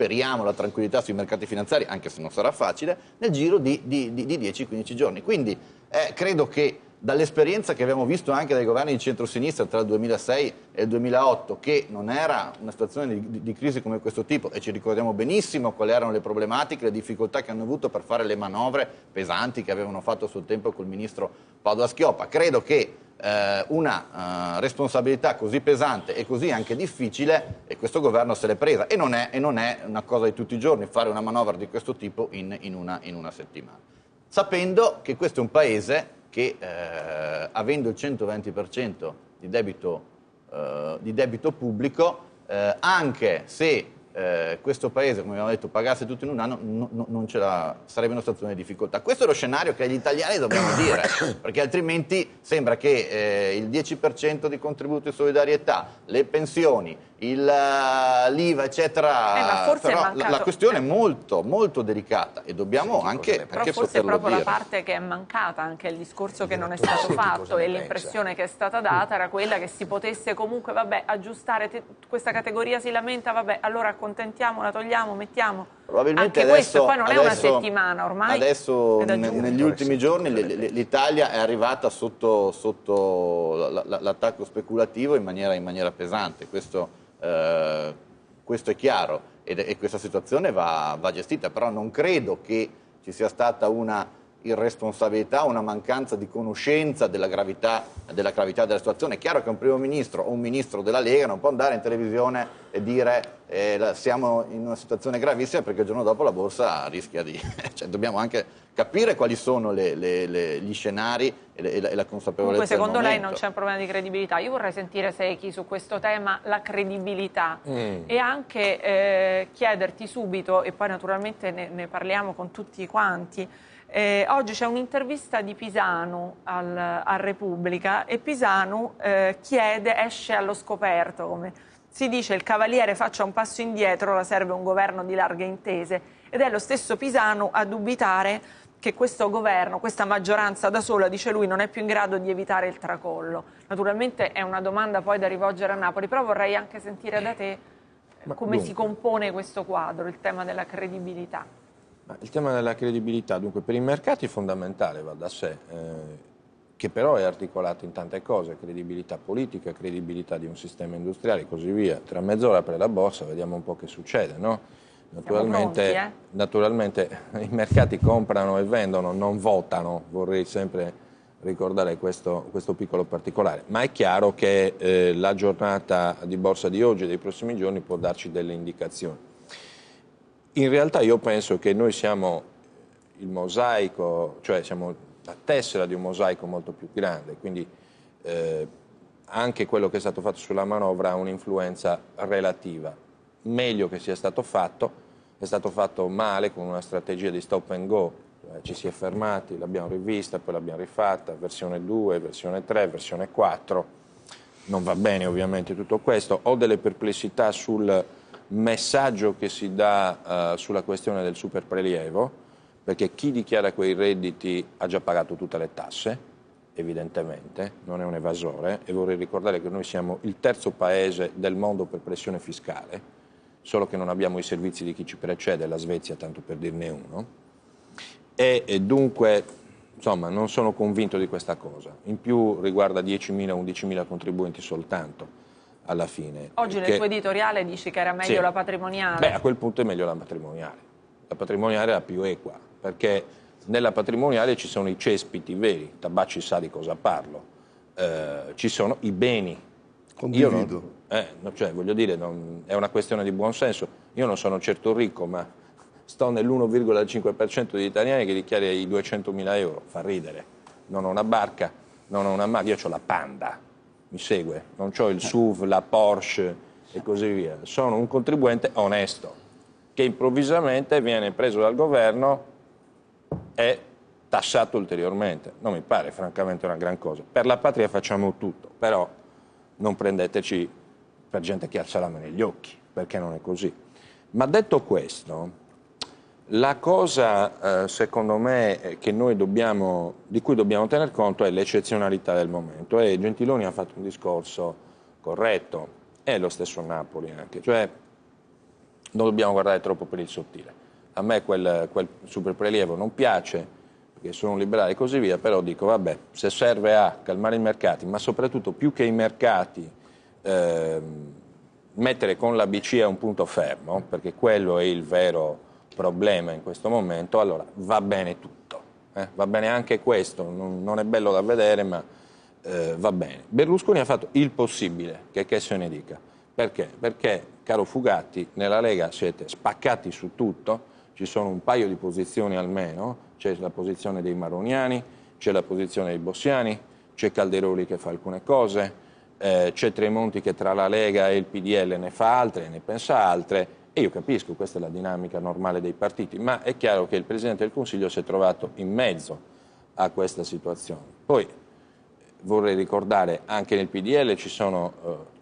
speriamo, la tranquillità sui mercati finanziari, anche se non sarà facile, nel giro di, di, di, di 10-15 giorni. Quindi eh, credo che dall'esperienza che abbiamo visto anche dai governi di centrosinistra tra il 2006 e il 2008, che non era una situazione di, di, crisi come questo tipo, e ci ricordiamo benissimo quali erano le problematiche, le difficoltà che hanno avuto per fare le manovre pesanti che avevano fatto sul tempo col ministro Paolo Schioppa. Credo che eh, una uh, responsabilità così pesante e così anche difficile, e questo governo se l'è presa, e non è, e non è una cosa di tutti i giorni fare una manovra di questo tipo in, in, una, in una settimana. Sapendo che questo è un paese che eh, avendo il 120% di debito, eh, di debito pubblico, eh, anche se eh, questo paese, come abbiamo detto, pagasse tutto in un anno, no, no, non ce la, sarebbe una situazione di difficoltà. Questo è lo scenario che agli italiani dobbiamo dire, perché altrimenti sembra che eh, il 10% di contributo di solidarietà, le pensioni, il, eh, l'IVA, eccetera. Eh, però mancato... la, questione è molto, molto delicata e dobbiamo sì, anche, però anche forse è proprio dire. la parte che è mancata, anche il discorso che non è stato fatto e l'impressione che è stata data era quella che si potesse comunque, vabbè, aggiustare, te, questa categoria si lamenta, vabbè, allora accontentiamo, la togliamo, mettiamo. Probabilmente anche adesso, questo poi non adesso, è una settimana ormai. Adesso negli ultimi giorni l'Italia è arrivata sotto, sotto l'attacco speculativo in maniera, in maniera pesante. Questo eh, questo è chiaro e questa situazione va, va, gestita, però non credo che ci sia stata una irresponsabilità, una mancanza di conoscenza della gravità, della gravità della situazione. È chiaro che un primo ministro o un ministro della Lega non può andare in televisione e dire eh, siamo in una situazione gravissima perché il giorno dopo la borsa rischia di... cioè, dobbiamo anche capire quali sono le, le, le, gli scenari e, le, e, la consapevolezza. Comunque secondo lei non c'è un problema di credibilità. Io vorrei sentire Secchi su questo tema, la credibilità mm. e anche eh, chiederti subito, e poi naturalmente ne, ne parliamo con tutti quanti, eh, oggi c'è un'intervista di Pisanu al, a Repubblica e Pisanu eh, chiede, esce allo scoperto, come si dice il cavaliere faccia un passo indietro, ora serve un governo di larghe intese ed è lo stesso Pisanu a dubitare che questo governo, questa maggioranza da sola, dice lui, non è più in grado di evitare il tracollo. Naturalmente è una domanda poi da rivolgere a Napoli, però vorrei anche sentire da te come dunque, si compone questo quadro, il tema della credibilità. Il tema della credibilità, dunque, per i mercati è fondamentale, va da sé, eh, che però è articolato in tante cose, credibilità politica, credibilità di un sistema industriale e così via. Tra mezz'ora per la borsa vediamo un po' che succede, no? Naturalmente, pronti, eh? naturalmente i mercati comprano e vendono, non votano, vorrei sempre ricordare questo, questo, piccolo particolare, ma è chiaro che eh, la giornata di borsa di oggi e dei prossimi giorni può darci delle indicazioni. In realtà io penso che noi siamo il mosaico, cioè siamo la tessera di un mosaico molto più grande, quindi eh, anche quello che è stato fatto sulla manovra ha un'influenza relativa. Meglio che sia stato fatto, è stato fatto male con una strategia di stop and go, cioè ci si è fermati, l'abbiamo rivista, poi l'abbiamo rifatta, versione 2, versione 3, versione 4. Non va bene ovviamente tutto questo, ho delle perplessità sul messaggio che si dà uh, sulla questione del superprelievo, perché chi dichiara quei redditi ha già pagato tutte le tasse, evidentemente, non è un evasore e vorrei ricordare che noi siamo il terzo paese del mondo per pressione fiscale, solo che non abbiamo i servizi di chi ci precede, la Svezia tanto per dirne uno, e, e dunque insomma non sono convinto di questa cosa. In più riguarda 10.000-11.000 contribuenti soltanto alla fine. Oggi nel che- tuo editoriale dici che era meglio Sì. la patrimoniale. Beh, a quel punto è meglio la patrimoniale. La patrimoniale è la più equa, perché nella patrimoniale ci sono i cespiti veri, Tabacci sa di cosa parlo, Eh, ci sono i beni. Io non- Condivido. eh, no, cioè, voglio dire, non- è una questione di buonsenso. Io non sono certo ricco, ma sto nell'1,5% degli italiani che dichiara i 200.000 euro. Fa ridere. Non ho una barca, non ho una macchina, io ho la Panda, mi segue. Non ho il SUV, la Porsche e così via. Sono un contribuente onesto che improvvisamente viene preso dal governo e tassato ulteriormente. Non mi pare francamente una gran cosa. Per la patria facciamo tutto, però non prendeteci per gente che alza la mano negli occhi, perché non è così. Ma detto questo, la cosa eh, secondo me eh, dobbiamo, di cui dobbiamo tener conto è l'eccezionalità del momento e Gentiloni ha fatto un discorso corretto e lo stesso Napoli anche, cioè non dobbiamo guardare troppo per il sottile. A me quel, quel superprelievo non piace, perché sono un liberale e così via, però dico, vabbè, se serve a calmare i mercati, ma soprattutto più che i mercati, ehm, mettere con la BCE un punto fermo, perché quello è il vero problema in questo momento, allora va bene tutto. eh, Va bene anche questo, non, non è bello da vedere, ma eh, va bene. Berlusconi ha fatto il possibile, che che se ne dica. Perché? Perché, caro Fugatti, nella Lega siete spaccati su tutto, ci sono un paio di posizioni almeno, c'è la posizione dei Maroniani, c'è la posizione dei Bossiani, c'è Calderoli che fa alcune cose, eh, c'è Tremonti che tra la Lega e il PDL ne fa altre, ne pensa altre, e io capisco, questa è la dinamica normale dei partiti, ma è chiaro che il Presidente del Consiglio si è trovato in mezzo a questa situazione. Poi vorrei ricordare, anche nel PDL ci sono eh,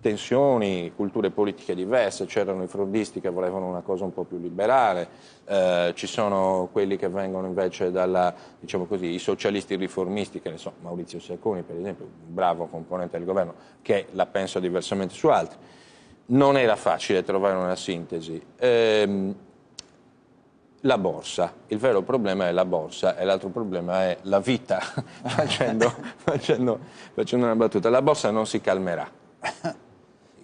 tensioni, culture politiche diverse, c'erano i frondisti che volevano una cosa un po' più liberale, eh, ci sono quelli che vengono invece dalla, diciamo così, i socialisti riformisti, che ne so, Maurizio Sacconi per esempio, un bravo componente del governo, che la pensa diversamente su altri. Non era facile trovare una sintesi. Ehm, la borsa, il vero problema è la borsa e l'altro problema è la vita, facendo, facendo- facendo una battuta. La borsa non si calmerà,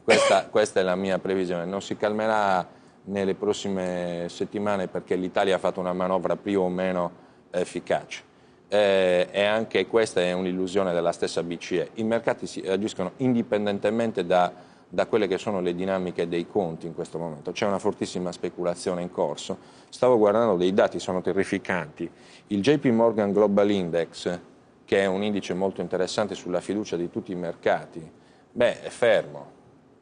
questa, questa è la mia previsione, non si calmerà nelle prossime settimane perché l'Italia ha fatto una manovra più o meno efficace. Eh, e anche questa è un'illusione della stessa BCE. I mercati si agiscono indipendentemente da, da quelle che sono le dinamiche dei conti in questo momento. C'è una fortissima speculazione in corso. Stavo guardando dei dati, sono terrificanti. Il JP Morgan Global Index, che è un indice molto interessante sulla fiducia di tutti i mercati, beh, è fermo,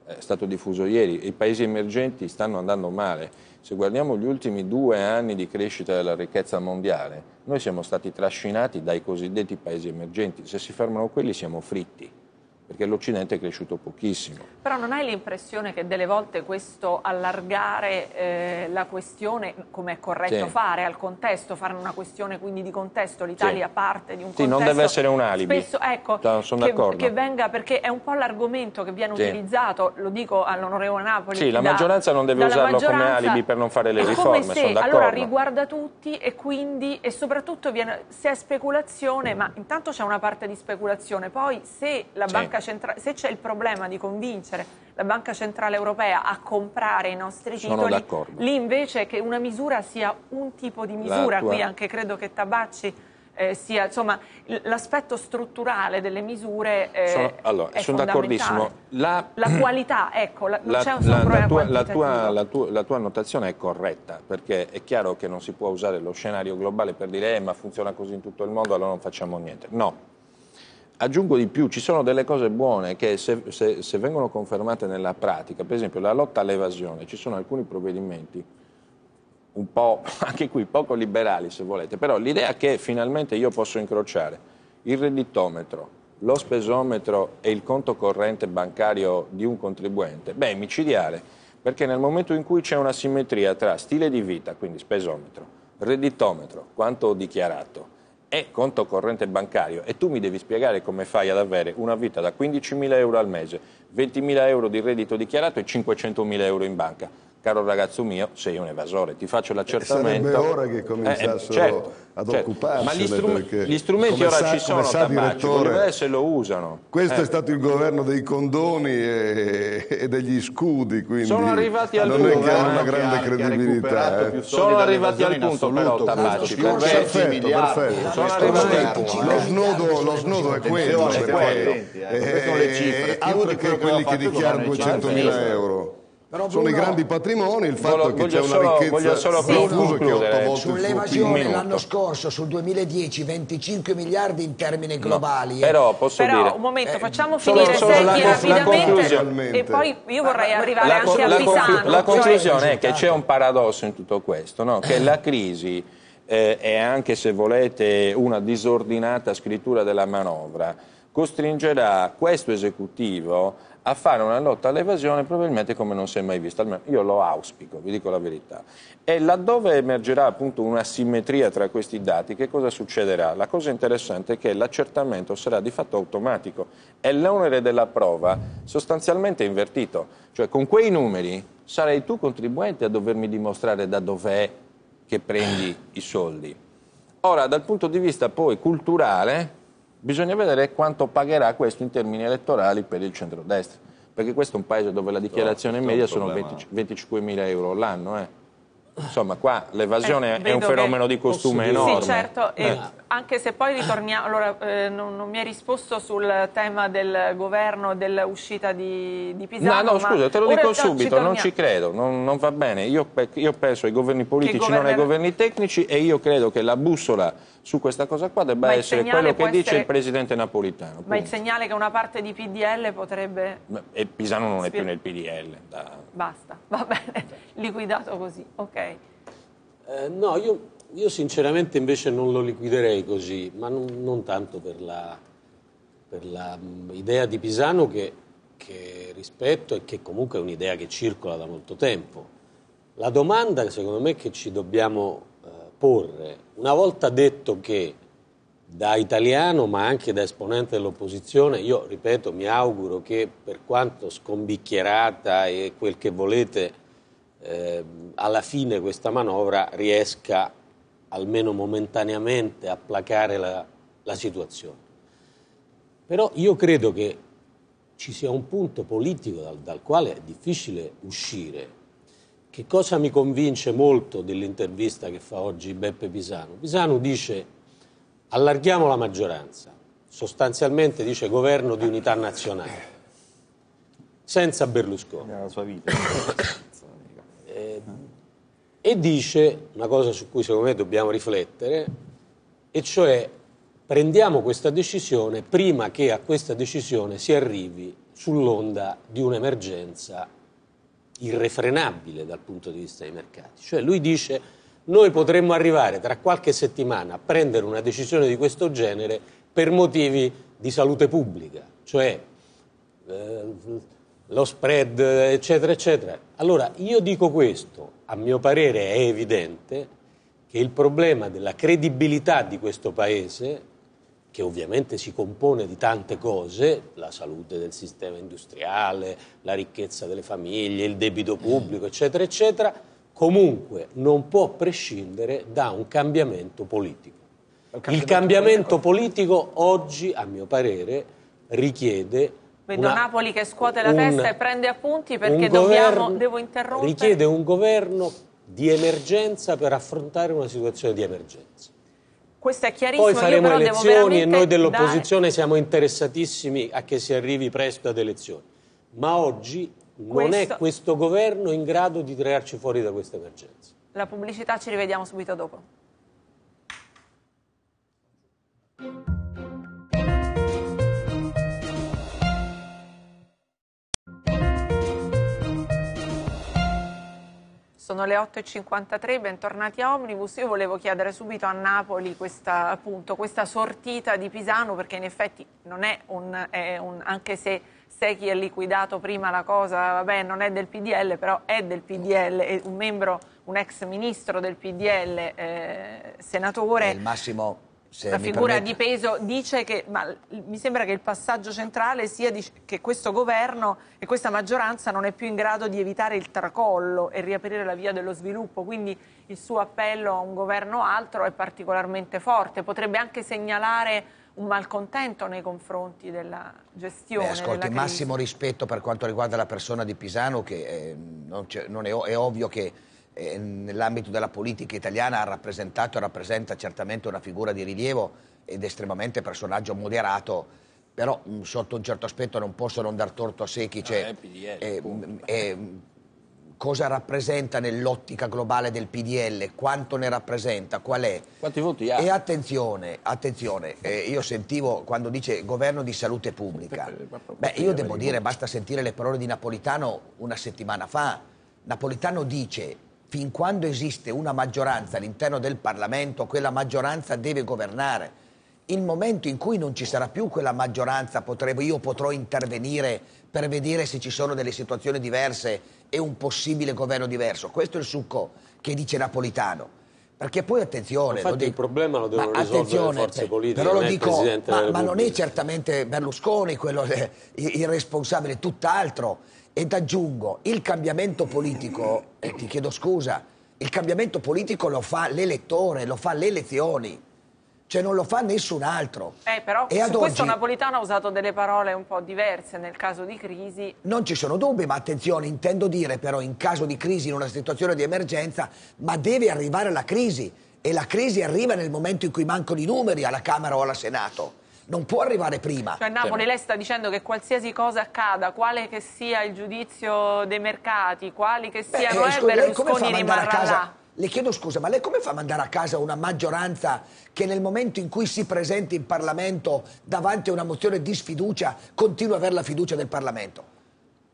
è stato diffuso ieri, i paesi emergenti stanno andando male. Se guardiamo gli ultimi due anni di crescita della ricchezza mondiale, noi siamo stati trascinati dai cosiddetti paesi emergenti. Se si fermano quelli siamo fritti, perché l'Occidente è cresciuto pochissimo. Però non hai l'impressione che delle volte questo allargare eh, la questione, come è corretto Sì. fare, al contesto, fare una questione quindi di contesto, l'Italia Sì. parte di un Sì, contesto... non deve essere un alibi. Spesso, ecco, No, sono che, d'accordo. che venga, perché è un po' l'argomento che viene Sì. utilizzato, lo dico all'onorevole Napoli. Sì, la da- maggioranza non deve usarlo come alibi per non fare le riforme, Come se, sono d'accordo. allora riguarda tutti e quindi, e soprattutto viene, se è speculazione, ma intanto c'è una parte di speculazione, poi se, la Sì. banca centrale, se c'è il problema di convincere la Banca Centrale Europea a comprare i nostri titoli, lì invece che una misura sia un tipo di misura, tua- qui anche credo che Tabacci eh, sia, insomma, l'aspetto strutturale delle misure eh, Sono, allora, è sono d'accordissimo. La, La qualità, ecco, la- non la- c'è un la- tua, la, tua, la tua- la tua annotazione è corretta, perché è chiaro che non si può usare lo scenario globale per dire eh, ma funziona così in tutto il mondo, allora non facciamo niente. No. Aggiungo di più, ci sono delle cose buone che se, se- se vengono confermate nella pratica, per esempio la lotta all'evasione, ci sono alcuni provvedimenti un po', anche qui, poco liberali se volete, però l'idea che finalmente io posso incrociare il redditometro, lo spesometro e il conto corrente bancario di un contribuente, beh, è micidiale, perché nel momento in cui c'è una simmetria tra stile di vita, quindi spesometro, redditometro, quanto dichiarato e conto corrente bancario e tu mi devi spiegare come fai ad avere una vita da 15.000 euro al mese, 20.000 euro di reddito dichiarato e 500.000 euro in banca caro ragazzo mio, sei un evasore, ti faccio l'accertamento. Sarebbe ora che cominciassero eh, certo, ad certo. occuparsene. Ma gli, strum- gli strumenti ora sa, ci sono, sa, tabacci, adesso lo usano. Questo eh. è stato il governo dei condoni e, e degli scudi, quindi sono arrivati al non punto, è che ha una che grande ha, credibilità. Che eh. Sono arrivati al punto però tabacci. Perfetto, perfetto. Sono arrivati al punto. Lo snodo, lo snodo è quello, eh, queste sono le cifre. eh, altro Più di che che quelli che dichiarano governo di 200.000 centrodestra. euro. Però Sono i grandi patrimoni, il fatto Voglio- che c'è una solo- ricchezza voglio solo diffusa che è otto suo Sull'evasione l'anno scorso, sul 2010, 25 miliardi in termini globali. eh. Però posso Però dire... un momento, facciamo solo- finire solo la rapidamente e poi io vorrei arrivare la, anche a la conclu- Pisano. la cioè- conclusione è che c'è un paradosso in tutto questo, no? che la crisi eh, e anche se volete una disordinata scrittura della manovra costringerà questo esecutivo a fare una lotta all'evasione probabilmente come non si è mai vista, almeno io lo auspico, vi dico la verità. E laddove emergerà appunto una simmetria tra questi dati, che cosa succederà? La cosa interessante è che l'accertamento sarà di fatto automatico e l'onere della prova sostanzialmente invertito, cioè con quei numeri sarai tu contribuente a dovermi dimostrare da dov'è che prendi i soldi. Ora, dal punto di vista poi culturale, bisogna vedere quanto pagherà questo in termini elettorali per il centrodestra, perché questo è un paese dove la dichiarazione è media sono problema. 20 25.000 euro l'anno. eh. Insomma, qua l'evasione Eh, è un fenomeno che- di costume enorme. Sì, certo, e Beh. Anche se poi ritorniamo, allora eh, non, non mi hai risposto sul tema del governo, dell'uscita di, di Pisano. No, no, ma scusa, te lo ora dico ci subito, non torniamo. ci credo, non, non va bene. Io, io penso ai governi politici, non ai governerà- governi tecnici e io credo che la bussola su questa cosa qua debba essere quello che dice essere- il presidente napolitano. Ma il punto. segnale che una parte di PDL potrebbe... E Pisano non è più nel PDL. da- Basta, va bene, liquidato così, ok. Eh, no, io, io sinceramente invece non lo liquiderei così, ma non, non tanto per la, per la, mh, idea di Pisano che, che rispetto e che comunque è un'idea che circola da molto tempo. La domanda secondo me che ci dobbiamo eh, porre, una volta detto che da italiano ma anche da esponente dell'opposizione, io ripeto, mi auguro che per quanto scombicchierata e quel che volete, eh, alla fine questa manovra riesca almeno momentaneamente a placare la, la situazione. Però io credo che ci sia un punto politico dal, dal quale è difficile uscire. Che cosa mi convince molto dell'intervista che fa oggi Beppe Pisano? Pisano dice allarghiamo la maggioranza, sostanzialmente dice governo di unità nazionale, senza Berlusconi. Nella sua vita. e dice una cosa su cui secondo me dobbiamo riflettere, e cioè prendiamo questa decisione prima che a questa decisione si arrivi sull'onda di un'emergenza irrefrenabile dal punto di vista dei mercati. Cioè lui dice noi potremmo arrivare tra qualche settimana a prendere una decisione di questo genere per motivi di salute pubblica, cioè eh, lo spread, eccetera, eccetera. Allora, io dico questo, a mio parere è evidente che il problema della credibilità di questo Paese, che ovviamente si compone di tante cose, la salute del sistema industriale, la ricchezza delle famiglie, il debito pubblico, eccetera, eccetera, comunque non può prescindere da un cambiamento politico. Il cambiamento politico oggi, a mio parere, richiede Vedo una- Napoli che scuote la un- testa e prende appunti perché dobbiamo, governo- devo interrompere. Richiede un governo di emergenza per affrontare una situazione di emergenza. Questo è chiarissimo. Poi io faremo devo elezioni e noi dell'opposizione siamo interessatissimi a che si arrivi presto ad elezioni. Ma oggi non Questo- è questo governo in grado di tirarci fuori da questa emergenza. La pubblicità ci rivediamo subito dopo. Sono le 8.53, bentornati a Omnibus. Io volevo chiedere subito a Napoli questa, appunto, questa sortita di Pisano, perché in effetti non è un, è un- anche se Secchi ha liquidato prima la cosa, vabbè, non è del PDL, però è del PDL, è un membro un ex ministro del PDL, eh, senatore. È il massimo una figura di peso dice che, ma mi sembra che il passaggio centrale sia che questo governo e questa maggioranza non è più in grado di evitare il tracollo e riaprire la via dello sviluppo, quindi il suo appello a un governo altro è particolarmente forte, potrebbe anche segnalare un malcontento nei confronti della gestione. Beh, ascolti, massimo rispetto per quanto riguarda la persona di Pisano, che eh, non, non è, è ovvio che eh, nell'ambito della politica italiana ha rappresentato e rappresenta certamente una figura di rilievo ed estremamente personaggio moderato, però mh, sotto un certo aspetto non posso non dar torto a Secchi. Cioè, no, eh, eh, cosa rappresenta nell'ottica globale del PDL, quanto ne rappresenta, qual è. Quanti voti ha? E attenzione, attenzione eh, io sentivo quando dice governo di salute pubblica, beh io devo dire, basta sentire le parole di Napolitano una settimana fa, Napolitano dice fin quando esiste una maggioranza all'interno del Parlamento, quella maggioranza deve governare. Il momento in cui non ci sarà più quella maggioranza, potrei, io potrò intervenire per vedere se ci sono delle situazioni diverse e un possibile governo diverso. Questo è il succo che dice Napolitano. Perché poi attenzione, Infatti dico, il problema lo devono risolvere le forze politiche, però lo dico, ma, ma, non è certamente Berlusconi quello, il responsabile, tutt'altro. Ed aggiungo, il cambiamento politico, e ti chiedo scusa, il cambiamento politico lo fa l'elettore, lo fa le elezioni, cioè non lo fa nessun altro. Eh, però e su questo oggi, Napolitano ha usato delle parole un po' diverse nel caso di crisi. Non ci sono dubbi, ma attenzione, intendo dire però in caso di crisi, in una situazione di emergenza, ma deve arrivare la crisi e la crisi arriva nel momento in cui mancano i numeri alla Camera o alla Senato non può arrivare prima. Cioè Napoli lei sta dicendo che qualsiasi cosa accada, quale che sia il giudizio dei mercati, quali che siano, eh, Berlusconi rimarrà casa, là. Le chiedo scusa, ma lei come fa a mandare a casa una maggioranza che nel momento in cui si presenta in Parlamento davanti a una mozione di sfiducia continua a avere la fiducia del Parlamento?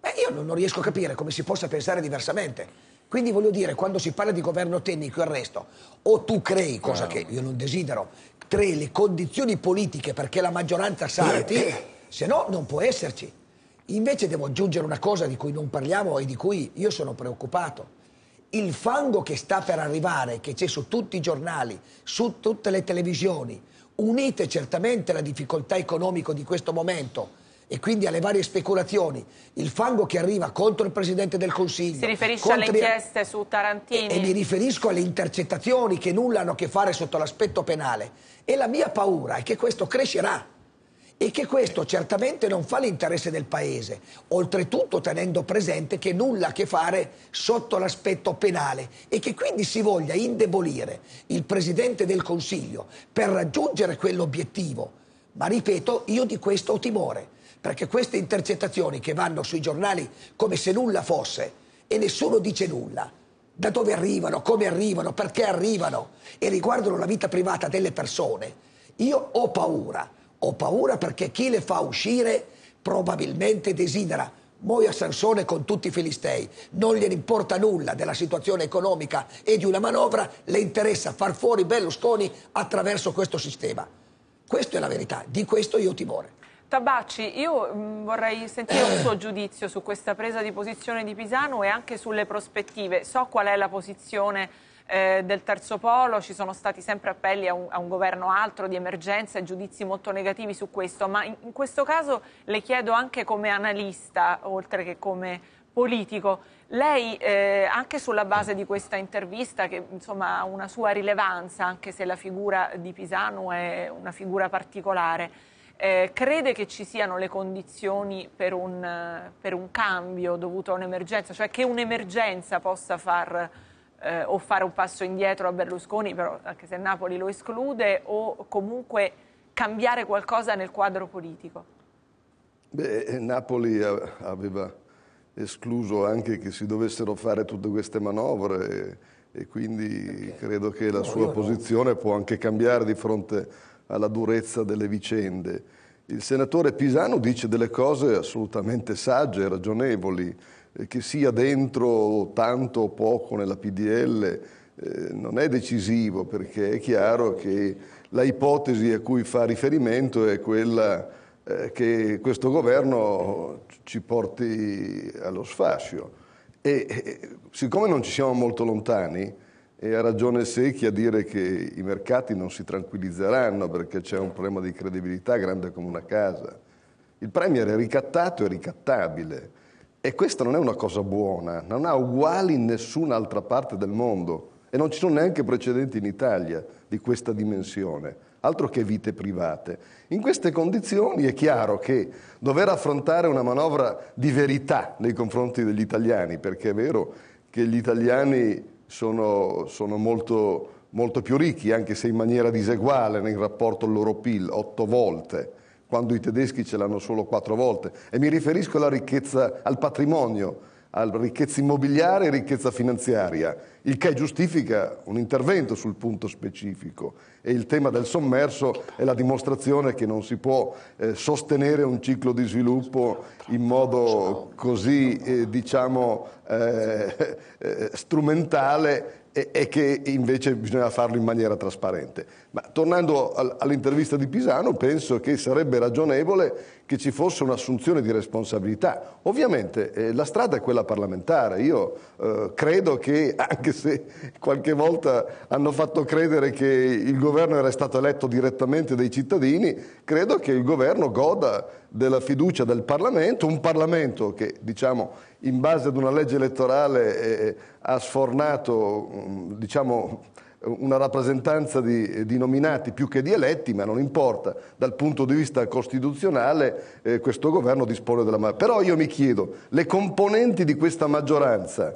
Beh, io non, non riesco a capire come si possa pensare diversamente. Quindi voglio dire, quando si parla di governo tecnico e il resto, o tu crei, cosa che io non desidero, tre le condizioni politiche perché la maggioranza salti, se no non può esserci. Invece devo aggiungere una cosa di cui non parliamo e di cui io sono preoccupato. Il fango che sta per arrivare, che c'è su tutti i giornali, su tutte le televisioni, unite certamente alla difficoltà economica di questo momento, e quindi alle varie speculazioni, il fango che arriva contro il Presidente del Consiglio. Si riferisce alle inchieste su Tarantini? E, e, mi riferisco alle intercettazioni che nulla hanno a che fare sotto l'aspetto penale. E la mia paura è che questo crescerà e che questo certamente non fa l'interesse del Paese, oltretutto tenendo presente che nulla ha a che fare sotto l'aspetto penale e che quindi si voglia indebolire il Presidente del Consiglio per raggiungere quell'obiettivo. Ma ripeto, io di questo ho timore perché queste intercettazioni che vanno sui giornali come se nulla fosse e nessuno dice nulla, da dove arrivano, come arrivano, perché arrivano e riguardano la vita privata delle persone, io ho paura, ho paura perché chi le fa uscire probabilmente desidera Muoia Sansone con tutti i filistei, non gliene importa nulla della situazione economica e di una manovra, le interessa far fuori Berlusconi attraverso questo sistema. Questa è la verità, di questo io ho timore. Tabacci, io mm, vorrei sentire un suo giudizio su questa presa di posizione di Pisano e anche sulle prospettive. So qual è la posizione eh, del terzo polo, ci sono stati sempre appelli a un, a un, governo altro di emergenza e giudizi molto negativi su questo, ma in, in questo caso le chiedo anche come analista, oltre che come politico, lei eh, anche sulla base di questa intervista che insomma ha una sua rilevanza, anche se la figura di Pisano è una figura particolare, eh, crede che ci siano le condizioni per un, per un cambio dovuto a un'emergenza, cioè che un'emergenza possa far eh, o fare un passo indietro a Berlusconi, però, anche se Napoli lo esclude, o comunque cambiare qualcosa nel quadro politico? Beh, Napoli aveva escluso anche che si dovessero fare tutte queste manovre e, e quindi credo che la sua posizione può anche cambiare di fronte alla durezza delle vicende. Il senatore Pisano dice delle cose assolutamente sagge, ragionevoli, eh, che sia dentro tanto o poco nella PDL eh, non è decisivo perché è chiaro che la ipotesi a cui fa riferimento è quella eh, che questo governo ci porti allo sfascio. E, e, siccome non ci siamo molto lontani, e ha ragione Secchi a dire che i mercati non si tranquillizzeranno perché c'è un problema di credibilità grande come una casa. Il Premier è ricattato e ricattabile e questa non è una cosa buona, non ha uguali in nessun'altra parte del mondo e non ci sono neanche precedenti in Italia di questa dimensione, altro che vite private. In queste condizioni è chiaro che dover affrontare una manovra di verità nei confronti degli italiani, perché è vero che gli italiani sono, sono molto, molto più ricchi, anche se in maniera diseguale nel rapporto al loro PIL, otto volte, quando i tedeschi ce l'hanno solo quattro volte. E mi riferisco alla ricchezza, al patrimonio, alla ricchezza immobiliare e ricchezza finanziaria, il che giustifica un intervento sul punto specifico. E il tema del sommerso è la dimostrazione che non si può eh, sostenere un ciclo di sviluppo in modo così, eh, diciamo, eh, eh strumentale e, e, che invece bisogna farlo in maniera trasparente. Ma tornando all'intervista di Pisano, penso che sarebbe ragionevole che ci fosse un'assunzione di responsabilità. Ovviamente eh, la strada è quella parlamentare. Io eh, credo che, anche se qualche volta hanno fatto credere che il governo era stato eletto direttamente dai cittadini, credo che il governo goda della fiducia del Parlamento, un Parlamento che, diciamo, in base ad una legge elettorale eh, ha sfornato, mm, diciamo, una rappresentanza di, di, nominati più che di eletti, ma non importa, dal punto di vista costituzionale eh, questo governo dispone della maggioranza. Però io mi chiedo, le componenti di questa maggioranza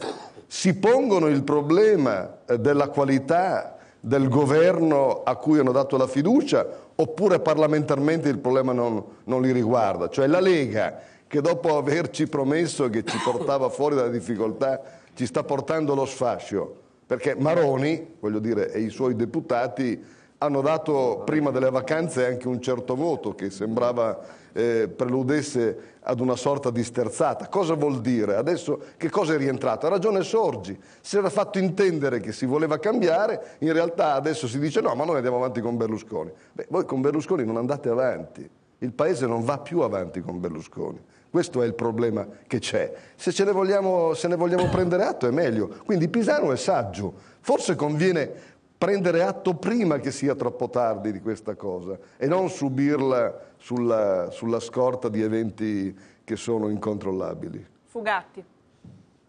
si pongono il problema eh, della qualità del governo a cui hanno dato la fiducia oppure parlamentarmente il problema non, non li riguarda? Cioè la Lega che dopo averci promesso che ci portava fuori dalle difficoltà ci sta portando lo sfascio perché Maroni, voglio dire, e i suoi deputati hanno dato prima delle vacanze anche un certo voto che sembrava eh, preludesse ad una sorta di sterzata. Cosa vuol dire? Adesso che cosa è rientrato? Ha ragione Sorgi, si era fatto intendere che si voleva cambiare, in realtà adesso si dice no, ma noi andiamo avanti con Berlusconi. Beh, voi con Berlusconi non andate avanti, il Paese non va più avanti con Berlusconi. Questo è il problema che c'è. Se, ne vogliamo, se ne vogliamo prendere atto è meglio. Quindi Pisano è saggio. Forse conviene prendere atto prima che sia troppo tardi di questa cosa e non subirla sulla, sulla scorta di eventi che sono incontrollabili. Fugatti.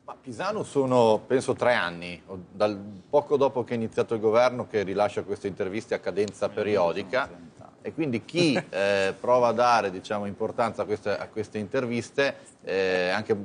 Ma Pisano sono, penso, tre anni, dal poco dopo che è iniziato il governo che rilascia queste interviste a cadenza periodica e quindi chi eh, prova a dare diciamo, importanza a queste, a queste interviste eh, anche,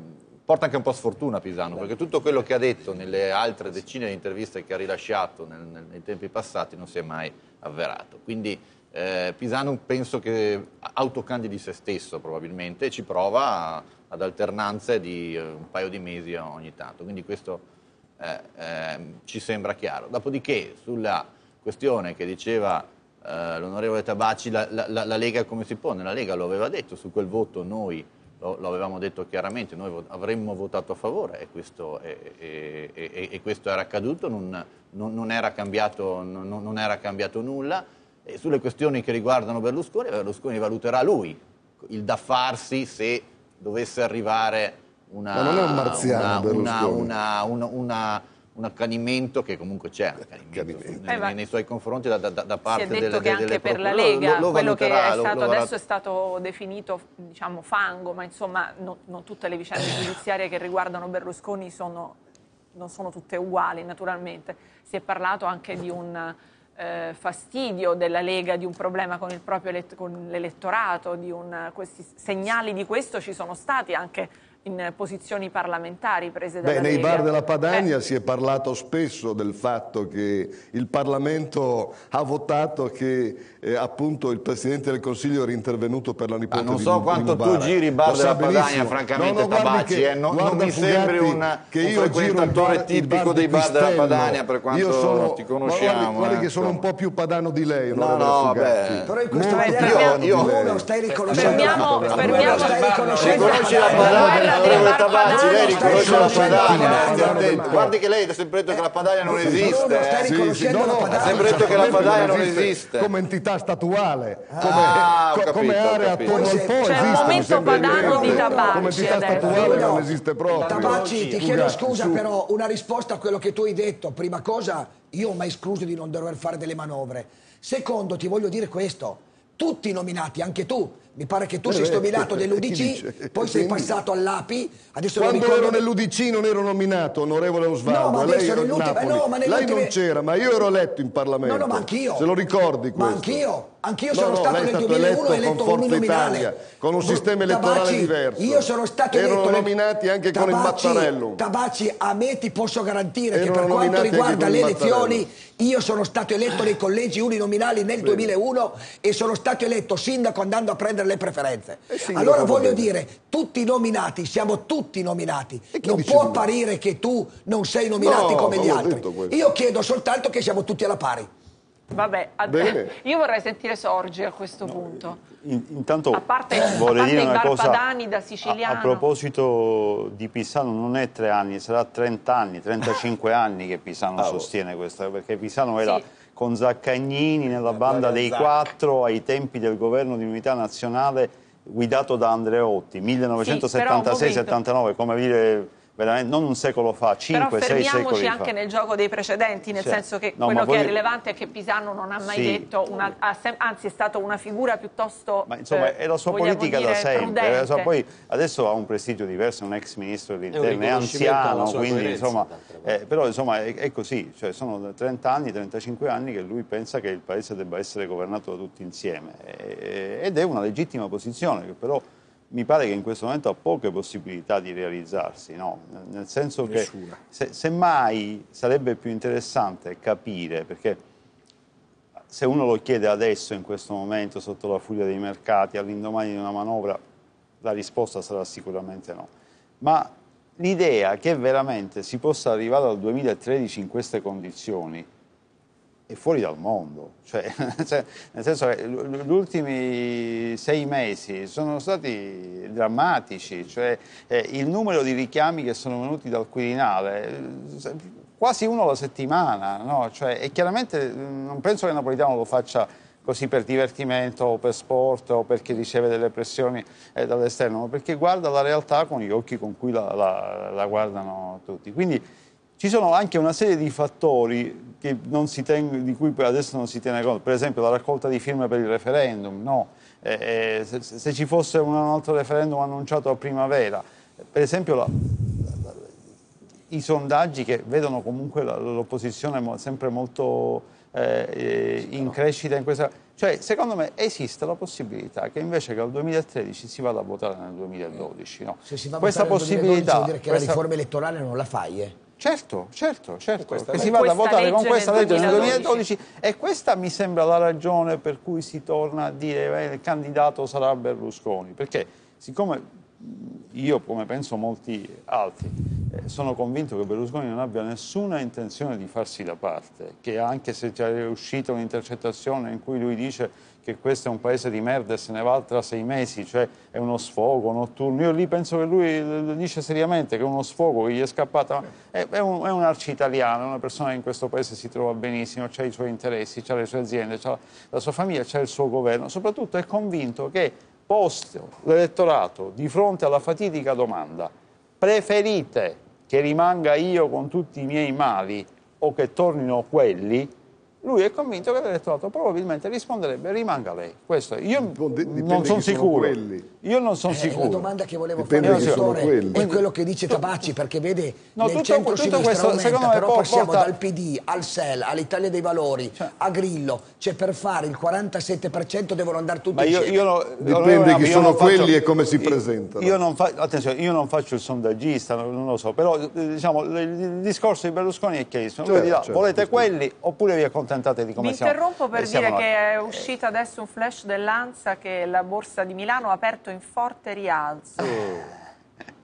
porta anche un po' sfortuna Pisano, perché tutto quello che ha detto nelle altre decine di interviste che ha rilasciato nel, nel, nei tempi passati non si è mai avverato. Quindi eh, Pisano penso che autocandidi se stesso probabilmente e ci prova ad alternanze di eh, un paio di mesi ogni tanto, quindi questo eh, ehm, ci sembra chiaro. Dopodiché sulla questione che diceva eh, l'onorevole Tabacci, la, la, la, Lega come si pone? La Lega lo aveva detto, su quel voto noi lo, lo avevamo detto chiaramente, noi avremmo votato a favore e questo, e, e, e, questo era accaduto, non, non, non, era cambiato, non, non, era cambiato, nulla. E sulle questioni che riguardano Berlusconi, Berlusconi valuterà lui il da farsi se dovesse arrivare una, Ma non è un marziano, una, una, una un accanimento che comunque c'è accanimento nei, eh, nei, suoi confronti da, da, da parte delle Si è detto delle, che anche per la Lega lo, lo quello che è stato lo, adesso è stato definito diciamo, fango, ma insomma no, non tutte le vicende giudiziarie che riguardano Berlusconi sono, non sono tutte uguali naturalmente. Si è parlato anche di un eh, fastidio della Lega, di un problema con il proprio elett- con l'elettorato, di un, questi segnali di questo ci sono stati anche in posizioni parlamentari prese dalla Beh, nei bar della Padania eh. si è parlato spesso del fatto che il Parlamento ha votato che eh, appunto il Presidente del Consiglio era intervenuto per la nipote ah, non di so quanto tu giri i bar della Padania, francamente, no, no, Tabacci, che, eh, non, non, mi sembri un, che io un frequentatore bar, tipico dei bar della Padania per quanto io sono, ti conosciamo. Guardi, guardi eh, che sono un po' più padano di lei, no, no, beh. Però in questo io, io, io, non stai riconoscendo. Fermiamo, fermiamo. Se conosci la Padania Onorevole Tabacci, lei riconosce la Padania, stia attento. guardi che lei ha sempre detto che la Padania non esiste. eh. riconoscendo la Ha sempre detto che la Padania non esiste. come entità statuale, come, Ah, come area attorno al C'è Po. il esistono, momento padano di Tabacci Come entità statuale No, non esiste proprio. Tabacci, ti chiedo scusa, però una risposta a quello che tu hai detto. Prima cosa, io ho mai escluso di non dover fare delle manovre. Secondo, ti voglio dire questo. Tutti i nominati, anche tu, mi pare che tu Eh, sei beh, nominato chi dell'UDC, poi sei passato all'API, adesso Quando ricordo... ero nell'UDC non ero nominato, onorevole Osvaldo. No, ma lei era eh no, ma Lei non c'era, ma io ero eletto in Parlamento. No, no, ma anch'io. Se lo ricordi Ma questo? anch'io, anch'io No, sono no, stato nel stato 2001 eletto eletto Forza uninominale. Con un sistema elettorale Tabacci, diverso. Io sono stato Erano eletto nominati anche con il Tabacci- Mattarellum. Tabacci, a me ti posso garantire che Erano per quanto riguarda le elezioni, io sono stato eletto nei collegi uninominali nel 2001 e sono stato eletto sindaco andando a prendere le preferenze. Allora voglio bene. dire, tutti nominati, siamo tutti nominati. Non può apparire che tu non sei nominato No, come gli altri. Io chiedo soltanto che siamo tutti alla pari. Vabbè, ad- Bene. io vorrei sentire Sorgi a questo punto. In- intanto A parte- vorrei a parte dire una cosa da a- siciliano. A, proposito di Pisano, non è tre anni, sarà 30 anni, 35 anni che Pisano sostiene questo, perché Pisano era Sì. con Zaccagnini nella banda dei quattro ai tempi del governo di unità nazionale guidato da Andreotti, 1976-79, come dire veramente non un secolo fa, Però 5-6 secoli fermiamoci fa. anche nel gioco dei precedenti, nel Sì. senso che No, quello che è voglio- rilevante è che Pisano non ha mai Sì. detto, una- ha sem- anzi è stata una figura piuttosto Ma insomma eh, è la sua politica da sempre, eh, so, poi adesso ha un prestigio diverso, è un ex ministro dell'interno, è anziano, sua quindi coerenza, insomma, eh, però insomma è, è così, cioè, sono 30 anni, 35 anni che lui pensa che il paese debba essere governato da tutti insieme eh, ed è una legittima posizione che però mi pare che in questo momento ha poche possibilità di realizzarsi, no? nel senso che se, semmai sarebbe più interessante capire, perché se uno lo chiede adesso, in questo momento, sotto la furia dei mercati, all'indomani di una manovra, la risposta sarà sicuramente no. Ma l'idea che veramente si possa arrivare al 2013 in queste condizioni è fuori dal mondo. Cioè, cioè, nel senso che gli ultimi sei mesi sono stati drammatici, cioè, eh, il numero di richiami che sono venuti dal Quirinale, eh, quasi uno alla settimana, no? Cioè, e chiaramente mm, non penso che Napolitano lo faccia così per divertimento o per sport o perché riceve delle pressioni eh, dall'esterno, ma perché guarda la realtà con gli occhi con cui la, la- la guardano tutti. Quindi ci sono anche una serie di fattori ten- di cui adesso non si tiene conto, per esempio la raccolta di firme per il referendum, no? Eh, eh, se, se ci fosse un altro referendum annunciato a primavera, per esempio la- i sondaggi che vedono comunque l'opposizione sempre molto eh, eh, in crescita in questa... Cioè, secondo me esiste la possibilità che invece che al 2013 si vada a votare nel 2012. no? Se si va a questa votare nel 2012 possibilità... vuol dire che questa- la riforma elettorale non la fai, eh? Certo, certo, certo, questa che si vada a votare con questa legge nel 2012. 2012 e questa mi sembra la ragione per cui si torna a dire eh, il candidato sarà Berlusconi, perché siccome io, come penso molti altri, eh, sono convinto che Berlusconi non abbia nessuna intenzione di farsi da parte, che anche se c'è uscita un'intercettazione in cui lui dice che questo è un paese di merda e se ne va tra sei mesi, cioè è uno sfogo notturno. Io lì penso che lui lo dice seriamente che è uno sfogo che gli è scappata. È, è un, è un arci italiano, è una persona che in questo paese si trova benissimo, ha i suoi interessi, ha le sue aziende, ha la sua famiglia, ha il suo governo. Soprattutto è convinto che posto l'elettorato di fronte alla fatidica domanda preferite che rimanga io con tutti i miei mali o che tornino quelli, lui è convinto che l'elettorato probabilmente risponderebbe rimanga lei. Questo io Dipende- non sono sicuro. quelli. Io non sono Eh, sicuro. La domanda che volevo Dipende fare quelli. è quello che dice Tabacci, perché vede No, nel tutto- centro-sinistra tutto questo, aumenta, secondo me, però passiamo porta- dal PD al SEL, all'Italia dei Valori, Cioè- a Grillo, cioè per fare il 47% devono andare tutti Ma io, io Dipende chi sono non faccio- quelli e come si io- presentano. Io non, fa- attenzione, io non faccio il sondaggista, non, lo so, però eh, diciamo, il, il discorso di Berlusconi è chiarissimo. Lui Certo, dirà, certo, volete quelli oppure vi accontentate di come Vi siamo? interrompo per eh, dire noi. che è uscita adesso un flash dell'ANSA che la borsa di Milano ha aperto in forte rialzo.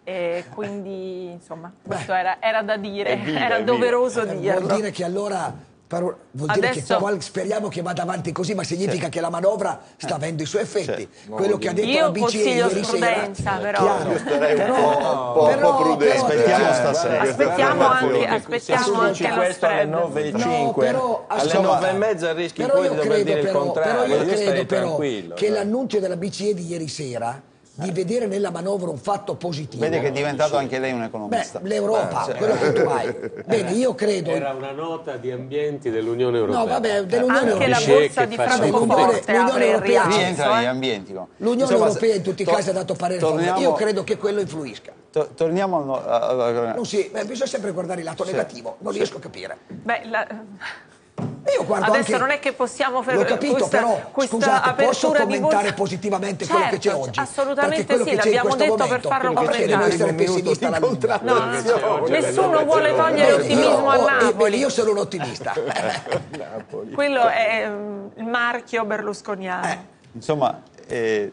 E quindi, insomma, questo era, era da dire, Evviva, era doveroso Eh, dirlo. Vuol dire che allora Però vuol dire Adesso- che poi speriamo che vada avanti così, ma significa che la manovra sta avendo i suoi effetti. Sì. Quello che ha detto Io la BCE ieri sera, però. chiaro. Io starei un po', però- po' prudente. Aspettiamo stasera. Aspettiamo anche, Se aspettiamo anche lo questo alle spread. 9.05, però, alle ascolta, 9 e mezza rischi poi di dover dire il contrario. Però io Io credo però tranquillo. che l'annuncio della BCE di ieri sera di vedere nella manovra un fatto positivo. Vede che è diventato anche lei un Beh, economista. l'Europa, quello che tu hai. Bene, io credo. Era una nota di ambienti dell'Unione Europea. No, vabbè, dell'Unione Anche la Europea. borsa di Francoforte l'Unione Europea- Lì rialzo. entra negli eh. ambienti. no? L'Unione Insomma, Europea in tutti i to- casi ha dato parere torniamo- Io credo che quello influisca. to- torniamo al no- a- si, beh, bisogna sempre guardare il lato negativo, non riesco a capire. Beh, la- Adesso anche- non è che possiamo fer- L'ho capito, questa- però questa scusate, posso commentare borsa- positivamente quello che c'è Certo, oggi? assolutamente sì, l'abbiamo detto per momento farlo va bene completare. non essere pessimista alla lunga. No, contrapposizione. nessuno vuole togliere Bene, io- ottimismo a eh, Napoli. io sono un ottimista. Quello è mm, il marchio berlusconiano. Insomma, eh,